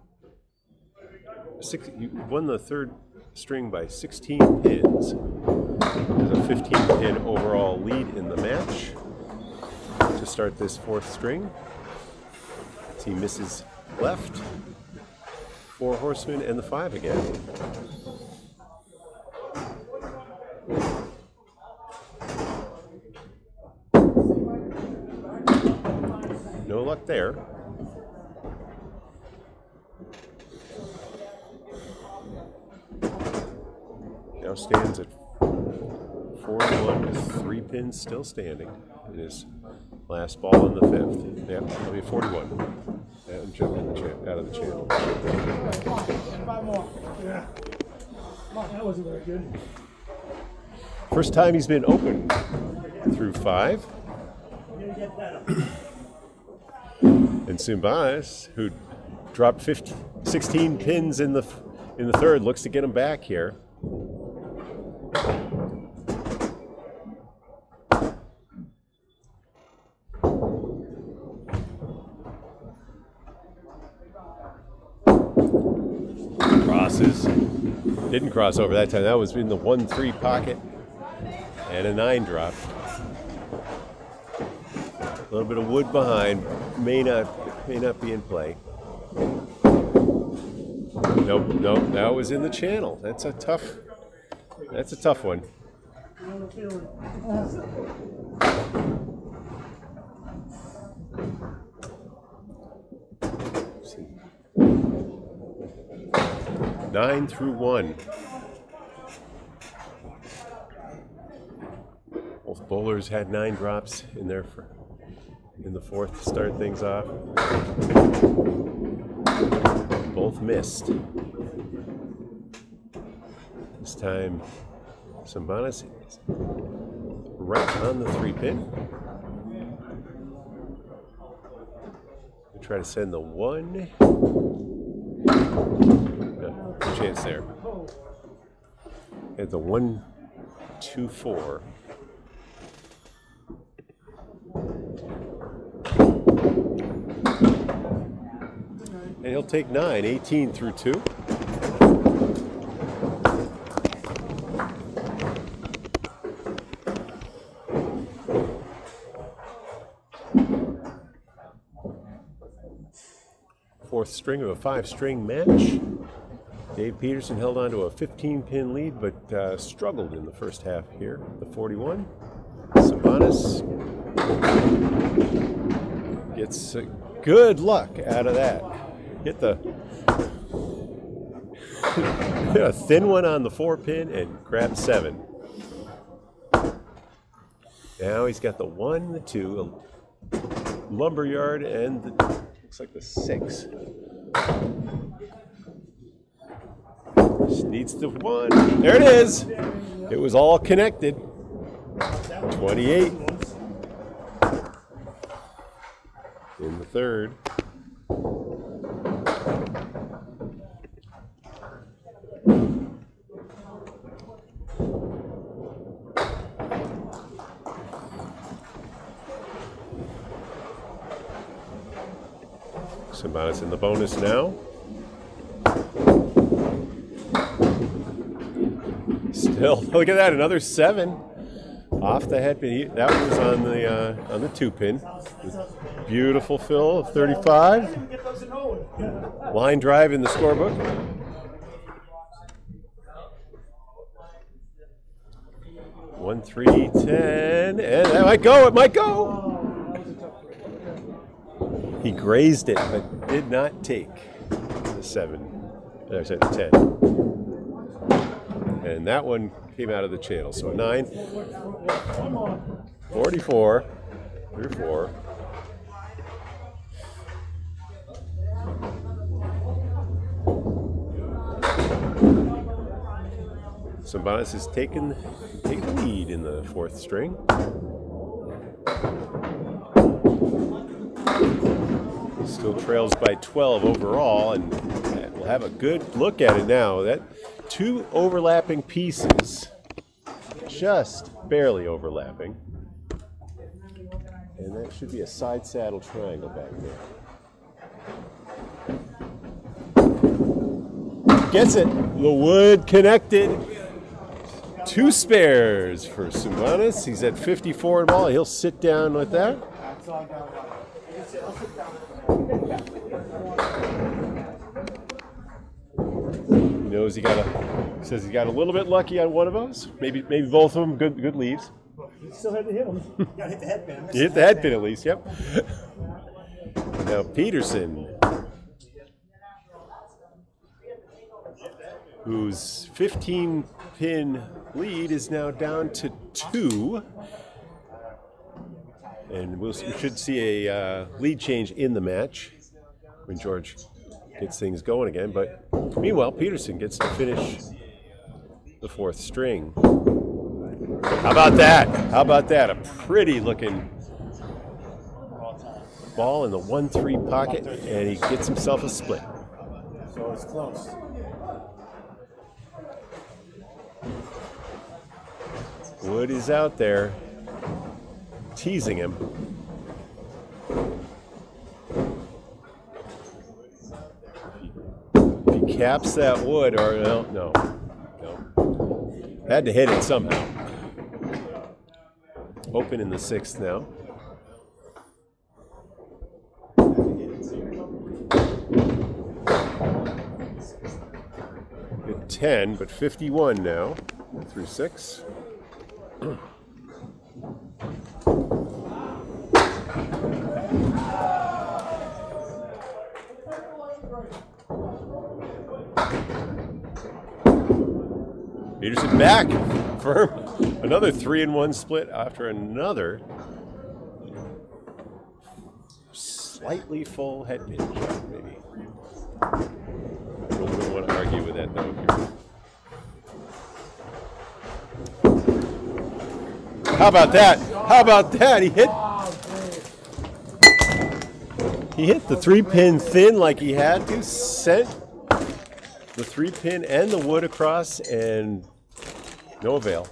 six, you won the third string by 16 pins. There's a 15 pin overall lead in the match start this fourth string. As he misses left, four horsemen, and the five again. No luck there. now stands at 41 with three pins still standing in his last ball in the fifth. Yeah, that'll be 41. And jump out of the channel.
Five more. Yeah. That wasn't very good.
First time he's been open through five. And Tsoumbanis, who dropped 15, 16 pins in the in the third, looks to get him back here. Crosses. Didn't over that time. That was in the 1 3 pocket and a 9 drop. A little bit of wood behind. May not, may not be in play. Nope, nope. That was in the channel. That's a tough. That's a tough one. Nine through one. Bowlers had nine drops in there for in the fourth to start things off. Both missed. This time, Tsoumbanis is right on the three pin. We try to send the one. No, no chance there. At the one, two, four. And he'll take nine, 18 through two. Fourth string of a five string match. Dave Peterson held on to a 15 pin lead but uh, struggled in the first half here. The 41. Tsoumbanis gets uh, good luck out of that. Hit the hit a thin one on the four pin and grab seven. Now he's got the one, the two, a lumberyard, and the, looks like the six. Just needs the one. There it is. It was all connected. 28 in the third. Tsoumbanis in the bonus now. Still, look at that, another seven off the head That was on the uh, on the two pin. Beautiful fill of 35.
Get those in Owen.
Line drive in the scorebook. One, three, ten, and that might go. It might go. He grazed it, but did not take the seven. Or sorry, the ten. And that one came out of the channel. So nine. 44. Three or four. Tsoumbanis has taken, taken the lead in the fourth string. Still trails by 12 overall, and we'll have a good look at it now. That two overlapping pieces, just barely overlapping. And that should be a side saddle triangle back there. Gets it. The wood connected. Two spares for Tsoumbanis. He's at 54 in ball. He'll sit down with that. He knows he got a says he got a little bit lucky on one of those. Maybe maybe both of them good good leaves.
You still had to hit him.
Gotta hit the headband.
You hit the head pin at least, yep. now Peterson, whose 15 pin lead is now down to two. And we'll, we should see a uh, lead change in the match when George gets things going again. But meanwhile, Peterson gets to finish the fourth string. How about that? How about that? A pretty looking ball in the 1 3 pocket, and he gets himself a split.
So it's close.
Wood is out there teasing him. If he caps that wood, or no, no, no. Had to hit it somehow. Open in the sixth now. Good 10, but 51 now through six. Peterson back firm. Another three and one split after another slightly full head pinch, maybe. I really want to argue with that though. How about that? How about that? He hit. He hit the three pin thin like he had to. Sent the three pin and the wood across, and no avail.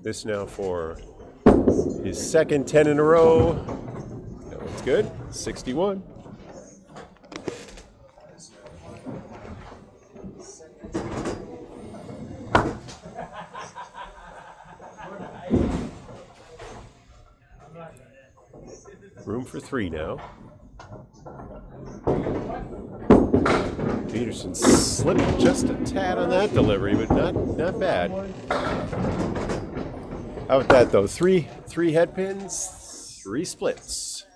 This now for his second 10 in a row. That one's good. 61. Three now. Peterson slipped just a tad on that delivery, but not not bad. How about that though? Three three head pins, three splits.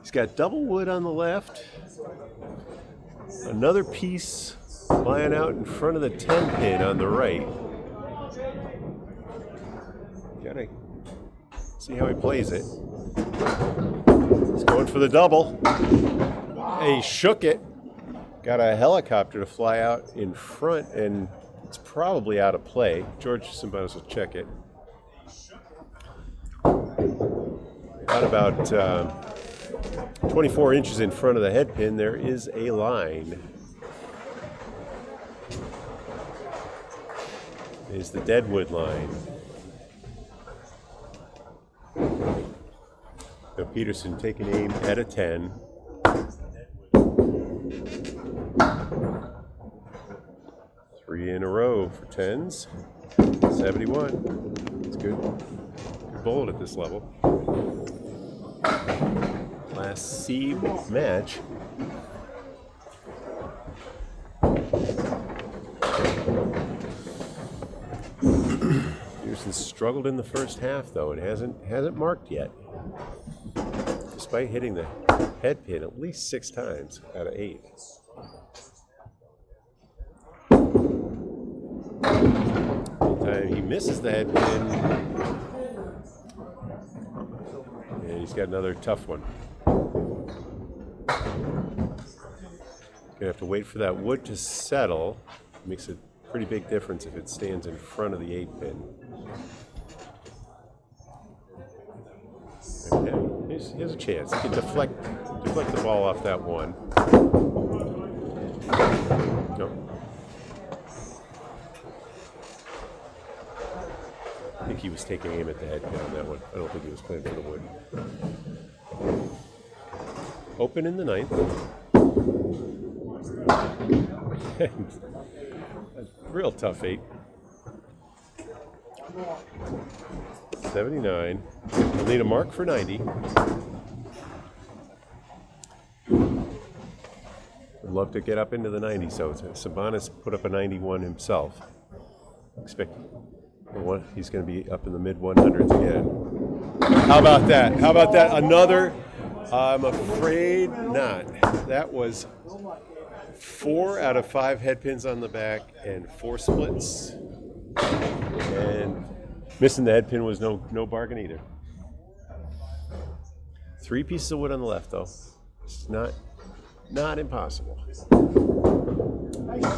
He's got double wood on the left. Another piece lying out in front of the 10 pin on the right. Gotta see how he plays it. He's going for the double. He shook it. Got a helicopter to fly out in front, and it's probably out of play. George Tsoumbanis will check it. About about uh, 24 inches in front of the head pin, there is a line. Is the deadwood line. Now Peterson taking aim at a 10. Three in a row for 10s. 71. It's good. Good bullet at this level. Last C match. Struggled in the first half, though. It hasn't hasn't marked yet, despite hitting the head pin at least six times out of eight. Time he misses the head pin, and he's got another tough one. Gonna have to wait for that wood to settle. Makes a pretty big difference if it stands in front of the eight pin. Here's, here's a chance. He can deflect deflect the ball off that one. Nope. I think he was taking aim at the head on that one. I don't think he was playing for the wood. Open in the ninth. Real tough eight. 79. We'll need a mark for 90. Would love to get up into the 90, so Tsoumbanis put up a 91 himself. Expect one, he's going to be up in the mid 100s again. How about that? How about that? Another? I'm afraid not. That was four out of five head pins on the back and four splits. And missing the head pin was no no bargain either. Three pieces of wood on the left though. It's not not impossible.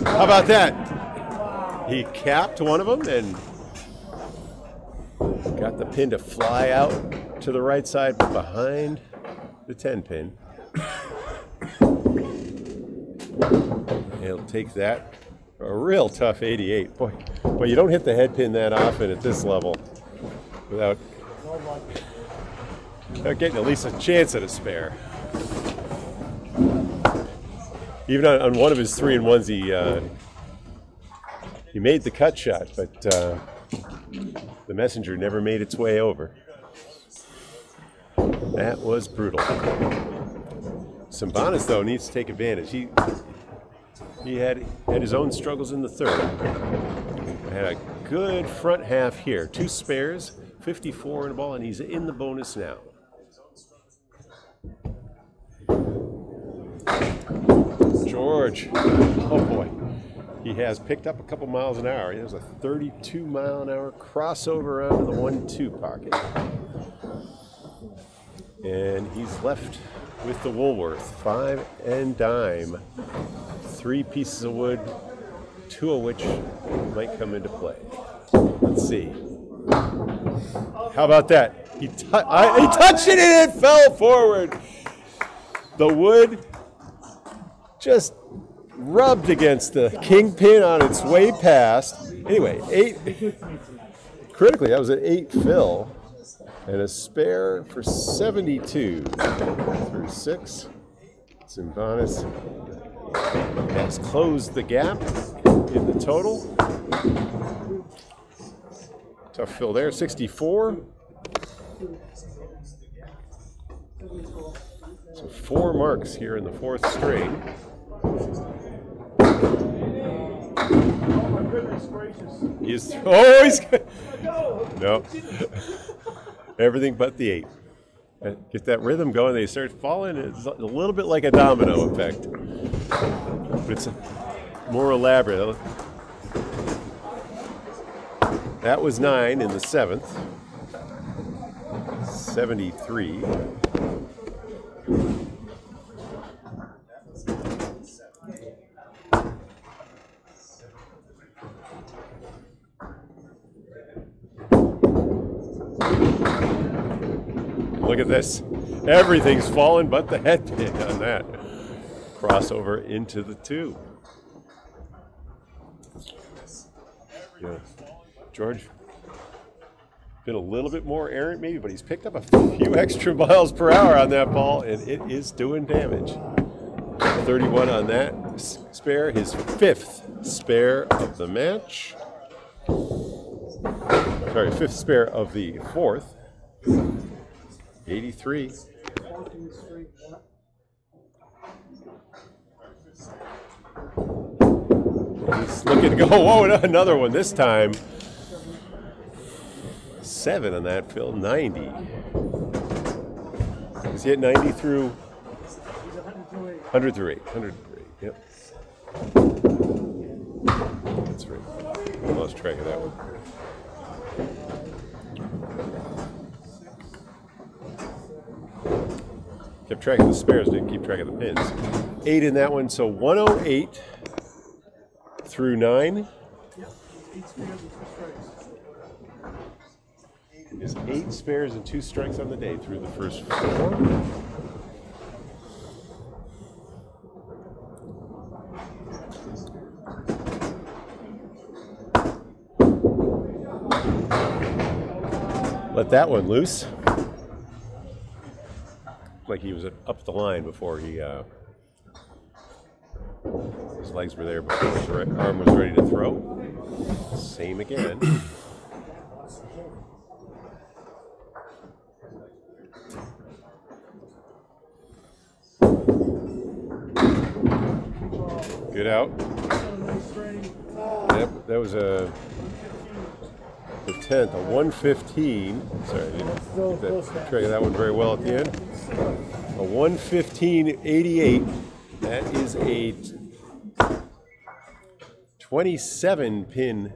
How about that? He capped one of them and got the pin to fly out to the right side behind the 10 pin. He'll take that. A real tough 88. Boy, boy, you don't hit the head pin that often at this level without, without getting at least a chance at a spare. Even on, on one of his three and ones, he uh, he made the cut shot, but uh, the messenger never made its way over. That was brutal. Tsoumbanis, though, needs to take advantage. He he had had his own struggles in the third. Had a good front half here. Two spares, 54 in the ball, and he's in the bonus now. George, oh boy, he has picked up a couple miles an hour. He has a 32 mile an hour crossover onto the one-two pocket, and he's left with the Woolworth five and dime three pieces of wood, two of which might come into play. Let's see. How about that? He, tu- I, he touched it and it fell forward. The wood just rubbed against the kingpin on its way past. Anyway, eight. Critically, that was an eight fill and a spare for 72 through six. Tsoumbanis has closed the gap in the total. Tough fill there, 64. So four marks here in the fourth string. He's oh he's no everything but the eight. Get that rhythm going. They start falling. It's a little bit like a domino effect. It's more elaborate. That was nine in the seventh. 73. Look at this. Everything's fallen but the head pin on that. Crossover into the two. Yeah. George, been a little bit more errant, maybe, but he's picked up a few extra miles per hour on that ball, and it is doing damage. 31 on that spare, his fifth spare of the match. Sorry, fifth spare of the fourth. 83. He's looking to go. Whoa, another one this time. Seven on that, Phil. 90. Is he at 90 through 100 through 8? 100 through 8, yep. That's right. I lost track of that one. Kept track of the spares, didn't keep track of the pins. Eight in that one, so 108 through 9
Eight spears and two strikes.
is eight spares and two strikes on the day through the first four. Let that one loose. Like he was up the line before he, uh, his legs were there before his arm was ready to throw. Same again. Good out. Yep, that was a the tenth, a one fifteen. Sorry, I didn't that, that one very well at the end. A one fifteen eighty eight. That is a twenty-seven pin.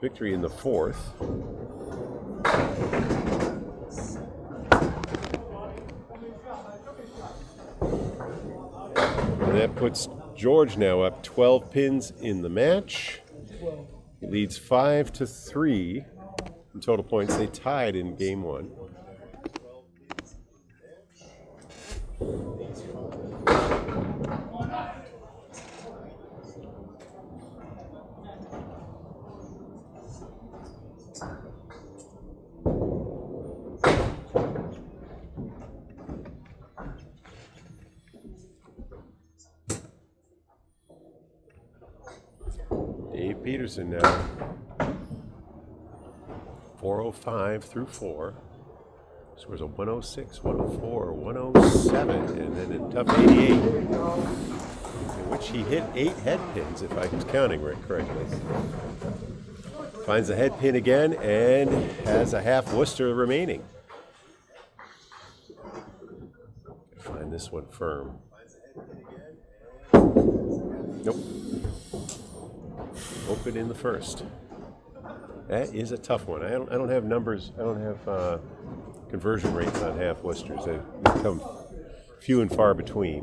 Victory in the fourth. And that puts George now up 12 pins in the match. He leads 5 to 3 in total points. They tied in game one. Peterson now. 405 through 4. Scores a 106, 104, 107, and then a tough 88, in which he hit eight head pins, if I was counting right correctly. Finds the head pin again and has a half Worcester remaining. Find this one firm. Nope. Open in the first. That is a tough one. I don't, I don't have numbers. I don't have uh, conversion rates on half Worcesters. They, come few and far between.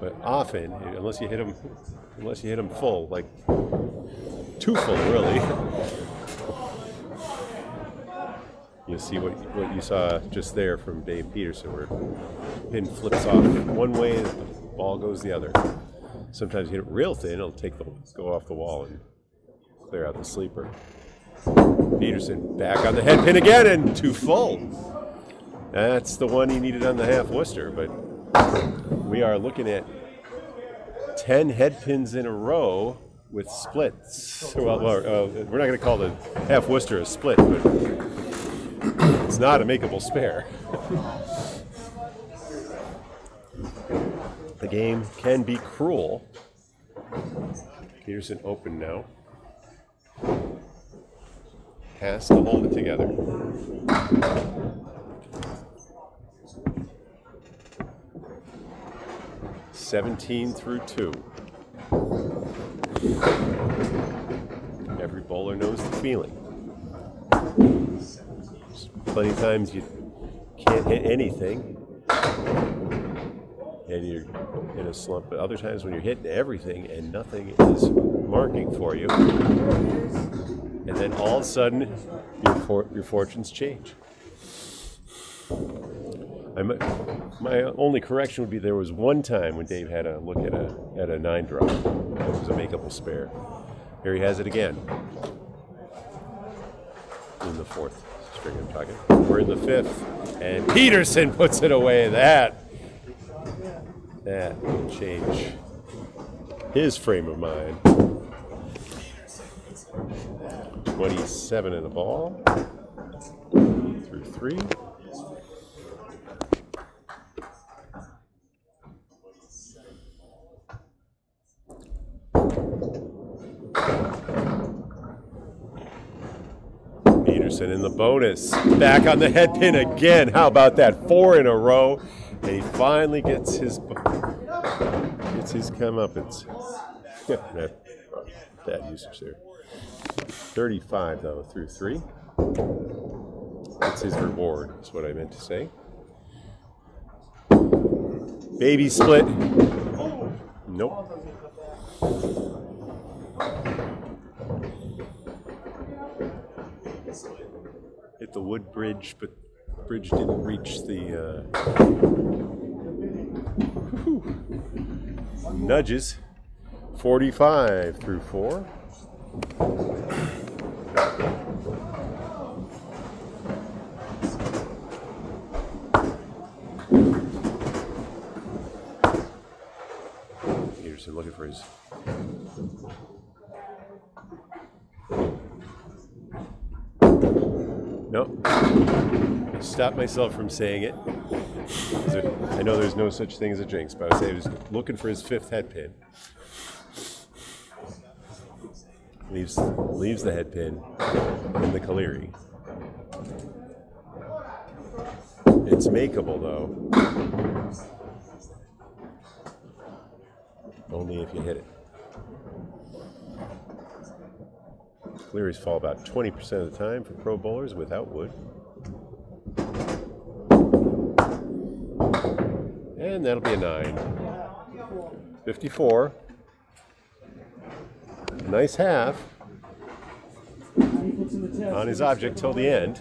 But often, unless you hit them, unless you hit them full, like too full, really, you see what what you saw just there from Dave Peterson, where pin flips off one way, the ball goes the other. Sometimes you hit it real thin, it'll take the go off the wall and clear out the sleeper. Peterson back on the head pin again and too full. That's the one he needed on the half Worcester, but we are looking at 10 head pins in a row with splits. Well, uh, we're not going to call the half Worcester a split, but it's not a makeable spare. The game can be cruel. Peterson open now. Has to hold it together. Seventeen through two. Every bowler knows the feeling. Plenty of times you can't hit anything and you're in a slump. But other times when you're hitting everything and nothing is marking for you, and then all of a sudden your for, your fortunes change. I my only correction would be there was one time when Dave had a look at a at a nine drop. It was a makeable spare. Here he has it again. In the fourth string, I'm talking. We're in the fifth, and Peterson puts it away. That that will change his frame of mind. 27 in the ball through three. Peterson in the bonus. Back on the head pin again. How about that? Four in a row. And he finally gets his gets his comeuppance. that, bad usage there. 35 though through three. That's his reward, is what I meant to say. Baby split. Nope. Hit the wood bridge, but bridge didn't reach the uh, nudges. 45 through 4. Peterson looking for his Nope. I stopped myself from saying it- I know there's no such thing as a jinx, but I was he was looking for his fifth head pin. Leaves leaves the head pin in the Kaleri. It's makeable though. Only if you hit it. Clearies fall about 20% of the time for pro bowlers without wood. And that'll be a 9. 54. Nice half on his object till the end.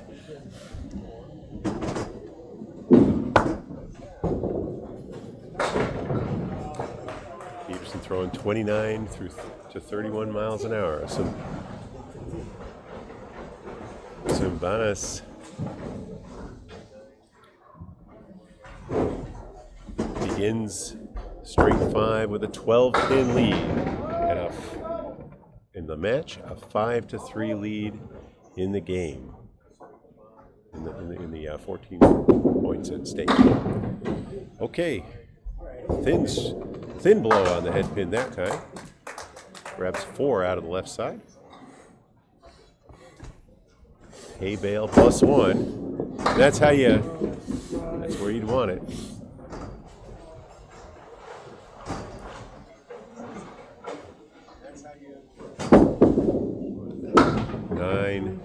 Peterson throwing 29 through to 31 miles an hour. Some Tsoumbanis begins string five with a 12 pin lead and in the match a five to three lead in the game in the, in the, in the uh, 14 points at stake. Okay, thin thin blow on the head pin that time. Grabs four out of the left side. hay bale plus one. That's how you, that's where you'd want it. Nine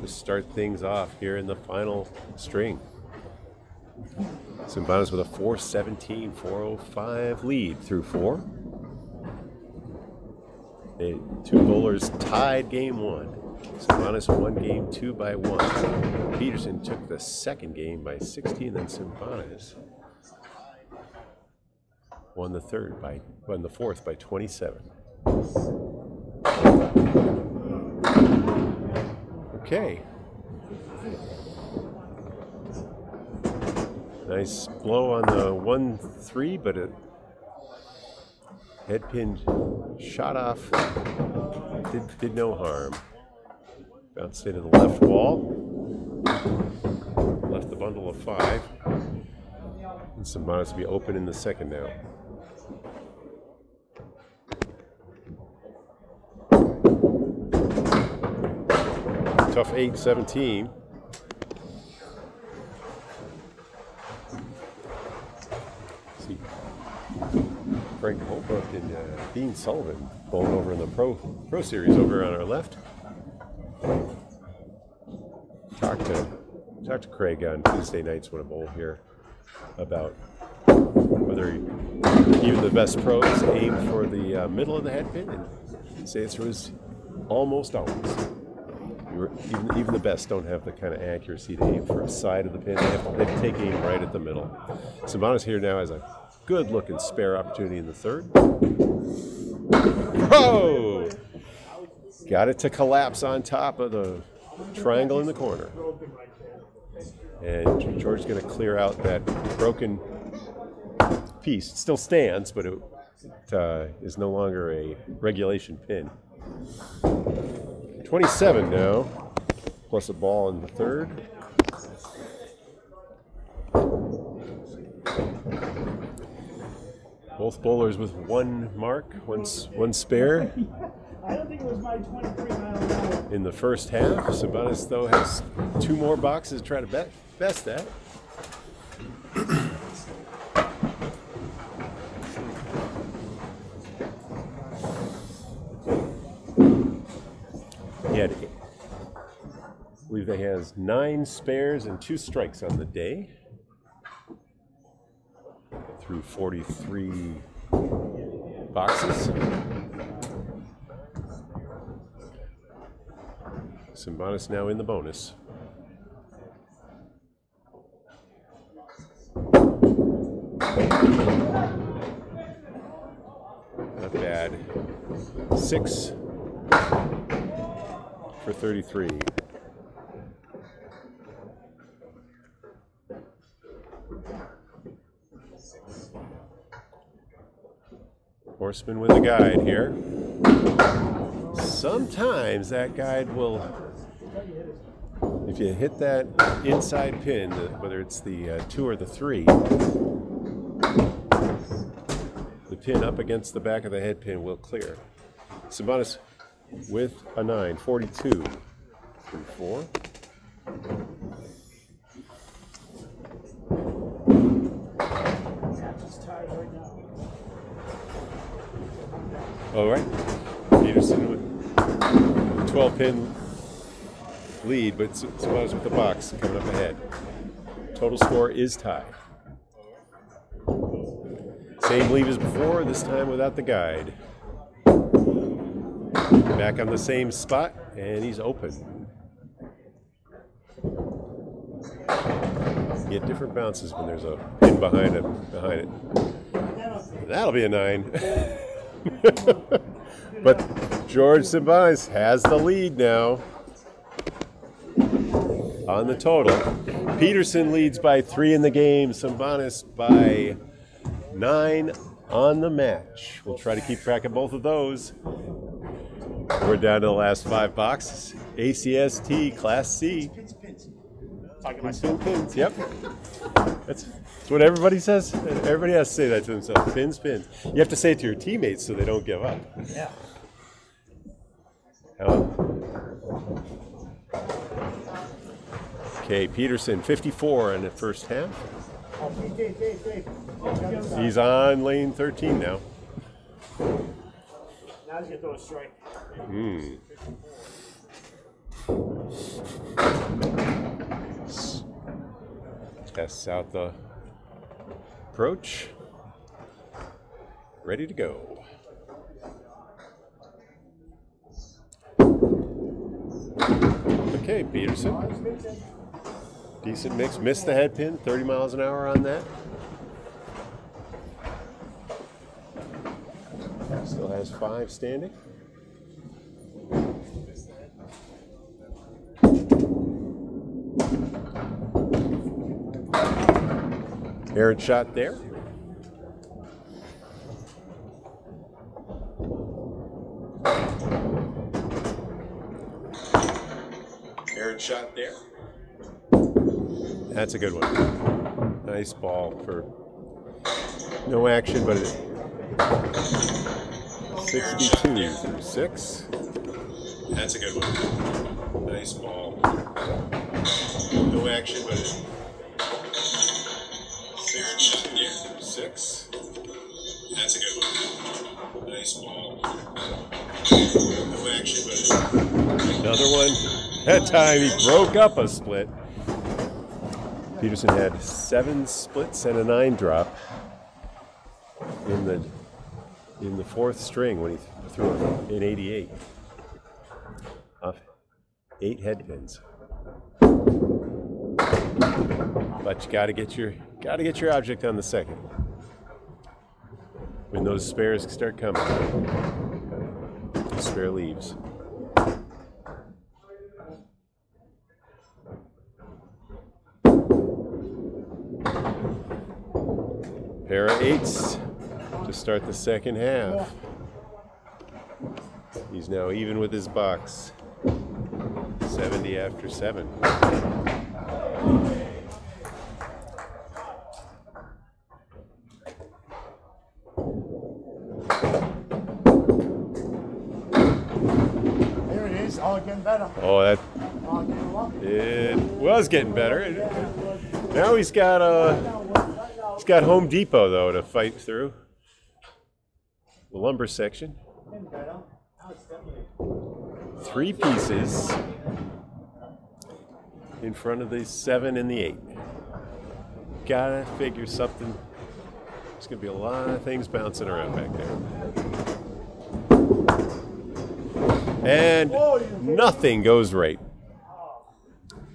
to start things off here in the final string. Tsoumbanis with a 417, 405 lead through four. They, two bowlers tied game one. Tsoumbanis won game two by one. Peterson took the second game by 16, then Tsoumbanis won the third by won the fourth by 27. Okay. Nice blow on the one three, but it head pin shot off. Did did no harm. Bounced into the left wall. Left the bundle of five. And some Tsoumbanis will be open in the second now. Tough 8 17. See, Frank Holbrook and uh, Dean Sullivan bowling over in the Pro Pro Series over on our left. Talk to talk to Craig on Tuesday nights when I bowl here about whether even the best pros aim for the uh, middle of the head pin and say it's was almost always. Even, even the best don't have the kind of accuracy to aim for a side of the pin. They have to, they take aim right at the middle. Tsoumbanis here now has a good looking spare opportunity in the third. Bro! Got it to collapse on top of the triangle in the corner. And George's going to clear out that broken piece. It still stands, but it, it uh, is no longer a regulation pin. 27 now, plus a ball in the third. Both bowlers with one mark, one, one spare
I don't think it was my 23 mile an hour.
in the first half. Tsoumbanis, though, has two more boxes to try to bet, best that. He had, I believe that he has nine spares and two strikes on the day. Through 43 boxes. Tsoumbanis now in the bonus. Not bad. Six for 33. Horseman with a guide here. Sometimes that guide will if you hit that inside pin, whether it's the uh, two or the three, the pin up against the back of the head pin will clear. Tsoumbanis with a nine, 42 through four.
It's tied right now.
All right. Peterson with 12 pin lead, but Tsoumbanis with the box coming up ahead. Total score is tied. Same lead as before, this time without the guide. Back on the same spot, and he's open. Get different bounces when there's a pin behind it. Behind it. That'll be a nine. but George Tsoumbanis has the lead now on the total. Peterson leads by three in the game. Tsoumbanis by nine on the match. We'll try to keep track of both of those. We're down to the last five boxes. ACST Class C. Pins, pins, pins. Yep. That's, that's what everybody says. Everybody has to say that to themselves. Pins, pins. You have to say it to your teammates so they don't give up.
Yeah.
Okay, Peterson, 54 in the first half.
Oh.
He's on lane 13 now.
Now he's gonna throw a strike. Hmm.
Tests out the uh, approach. Ready to go. Okay, Peterson. Decent mix. Missed the head pin. 30 miles an hour on that. Still has five standing. Aaron shot there. Aaron shot there. That's a good one. Nice ball for no action, but it 62 through 6. That's a good one. Nice ball. No action, but it 62 through 6. That's a good one. Nice ball. No action, but it Another one. That time he broke up a split. Peterson had seven splits and a nine drop in the in the fourth string when he threw it in 88 off eight head pins. But you gotta get your gotta get your object on the second. When those spares start coming. Spare leaves. Pair of eights to start the second half. He's now even with his box. 70 after 7.
There it is. All getting better.
Oh, that
All getting up.
it was getting better. Now he's got uh, he's got Home Depot though to fight through. The lumber section. Three pieces in front of the seven and the eight. Gotta figure something. There's gonna be a lot of things bouncing around back there. And nothing goes right.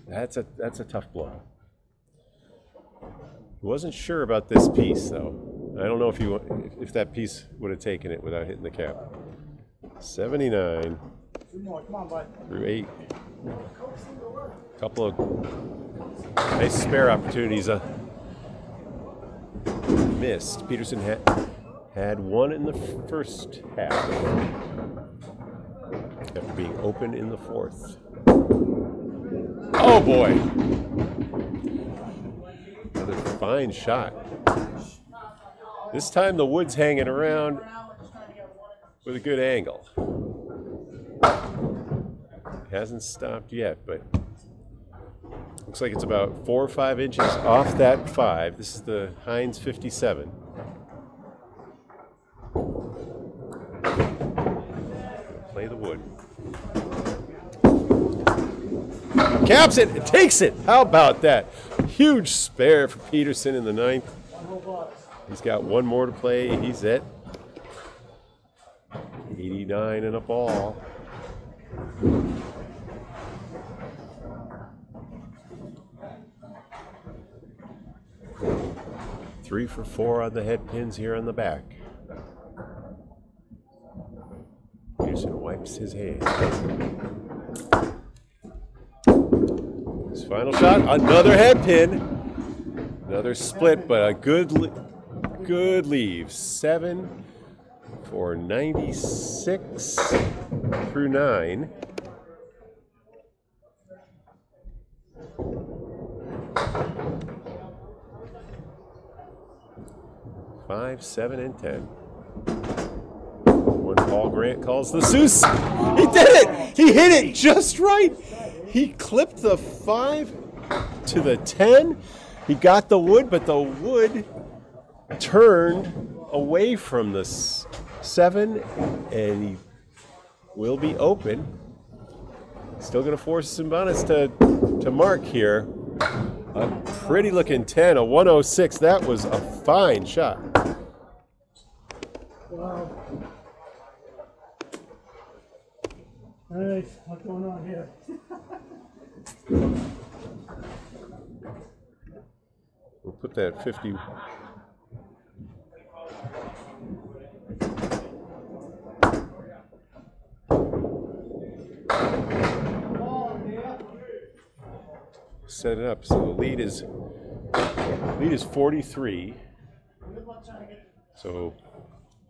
That's a that's a tough blow. Wasn't sure about this piece though. I don't know if you if that piece would have taken it without hitting the cap. 79
Two more. Come on, bud.
through 8. A Couple of nice spare opportunities uh, missed. Peterson had had one in the first half after being open in the fourth. Oh boy! Another fine shot. This time the wood's hanging around with a good angle. It Hasn't stopped yet, but looks like it's about four or five inches off that five. This is the Heinz 57. Play the wood. Caps it, it takes it. How about that? Huge spare for Peterson in the ninth. He's got one more to play. He's at 89 and a ball. Three for four on the head pins here on the back. Peterson wipes his hands. His final shot, another head pin. Another split, but a good, good leave. Seven for 96 through nine. Five, seven, and ten. When Paul Grant calls the Seuss, he did it! He hit it just right! He clipped the five to the ten. He got the wood, but the wood turned away from the seven, and he will be open. Still going to force Tsoumbanis to, to mark here. A pretty looking 10, a 106. That was a fine shot.
Wow. All right, what's going on here?
We'll put that 50. Set it up. So the lead is lead is 43. So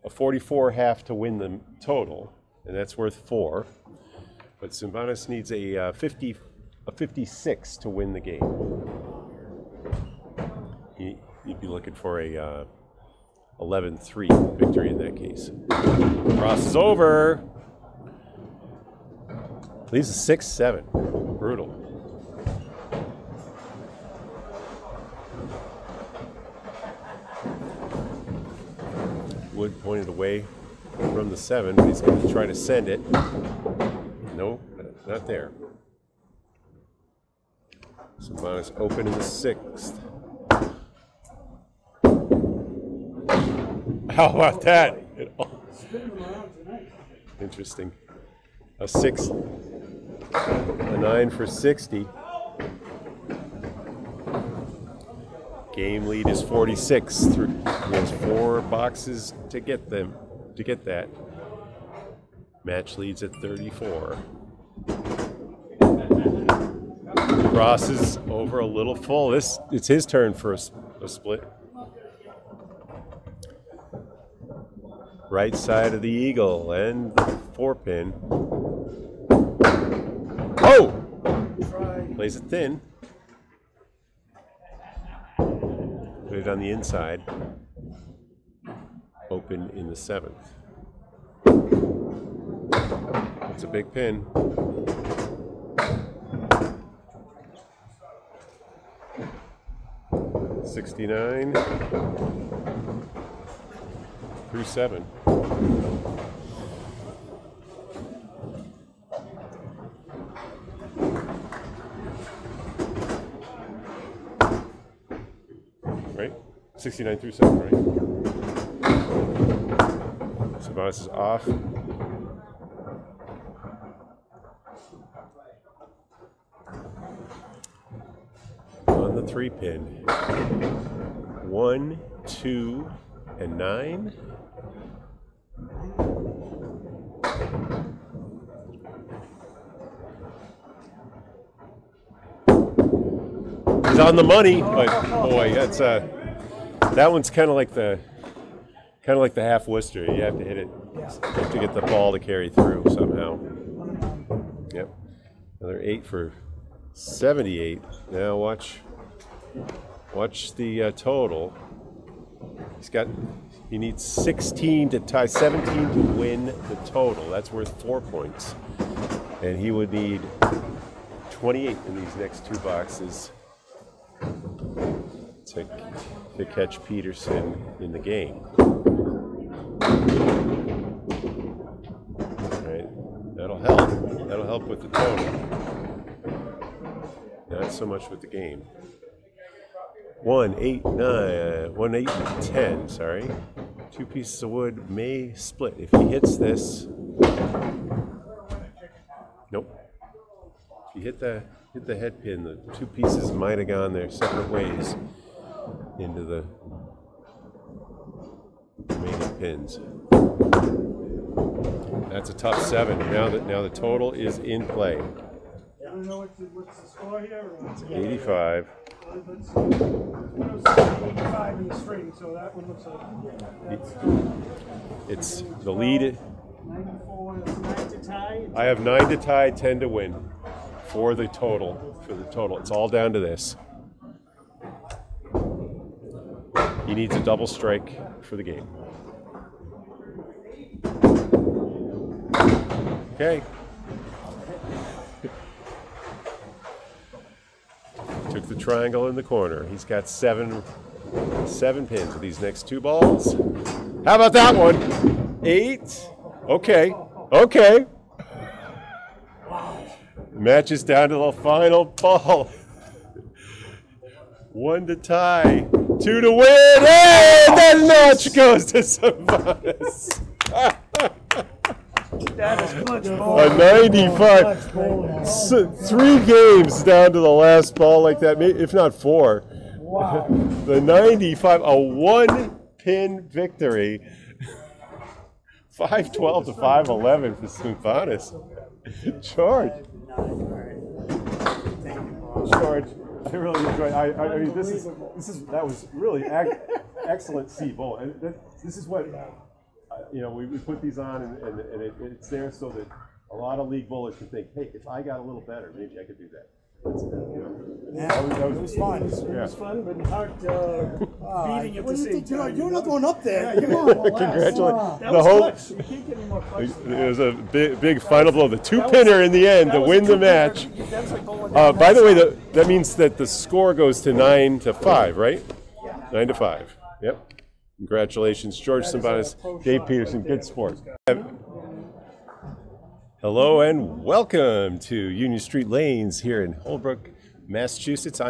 a 44 half to win the total, and that's worth four. But Tsoumbanis needs a uh, 50 a 56 to win the game. He, you'd be looking for a uh, 11-3 victory in that case. Cross is over. Leaves a 6-7. Brutal. Wood pointed away from the 7, but he's going to try to send it. No, not there. Tsoumbanis open in the sixth. How about that? Interesting. A six, a nine for 60. Game lead is 46. Through, has four boxes to get them, to get that. Match leads at 34. Crosses over a little full. This it's his turn for a split. right side of the eagle and the four pin. Oh! Plays it thin. Put it on the inside. Open in the seventh. It's a big pin. Sixty-nine through seven. Right? 69 through 7, right? Savas is off. On the three pin. One, two, and nine. He's on the money, but boy, that's uh, that one's kind of like the kind of like the half Worcester. You have to hit it to get the ball to carry through somehow. Yep, another eight for seventy-eight. Now watch, watch the uh, total. He's got he needs 16 to tie 17 to win the total. That's worth four points, and he would need 28 in these next two boxes to, to catch Peterson in the game. Right, that'll help. That'll help with the total. Not so much with the game. One, eight, nine, uh, one, eight, and ten, sorry. Two pieces of wood may split. If he hits this, nope. If you hit the hit the head pin, the two pieces might have gone their separate ways into the remaining pins. That's a tough seven. Now that now the total is in play.
I don't know what's the, what's the score here. or-
85.
Uh, let's see. It was 85 in the string, so that one looks like
It's the lead.
94. Nine to tie.
I have nine to tie, ten to win for the total. For the total, it's all down to this. He needs a double strike for the game. Okay. Took the triangle in the corner. He's got seven, seven pins with these next two balls. How about that one? Eight. Okay. Okay. Match is down to the final ball. One to tie, two to win. Hey, that match goes to Tsoumbanis.
That is clutch ball.
A 95. S- three games down to the last ball like that, if not four.
Wow.
The 95, a one pin victory. 512 to 511 for Tsoumbanis. George. George, I really enjoyed. I, I, I mean, this is this is that was really ac- excellent C bowl, and th- this is what uh, you know. We, we put these on, and, and, and it, it's there so that a lot of league bowlers can think, hey, if I got a little better, maybe I could do that. That's, you know,
Yeah,
that was, that
it was fun.
It was fun, but heart uh, beating at the
you
same
think? You're,
time.
you're not going up there.
Yeah,
Come
you
on.
were.
Congratulations.
That
The
was
whole
clutch. You can't get any more clutch. than
it was a big, big final blow. The two-pinner in the end to win the match.
That's like
Uh, by the way, the, that means that the score goes to nine to five, right? Nine to five. Yep. Congratulations, George
That is a Tsoumbanis,
Dave Peterson.
right.
Good sport. Hello and welcome to Union Street Lanes here in Holbrook, Massachusetts. I'm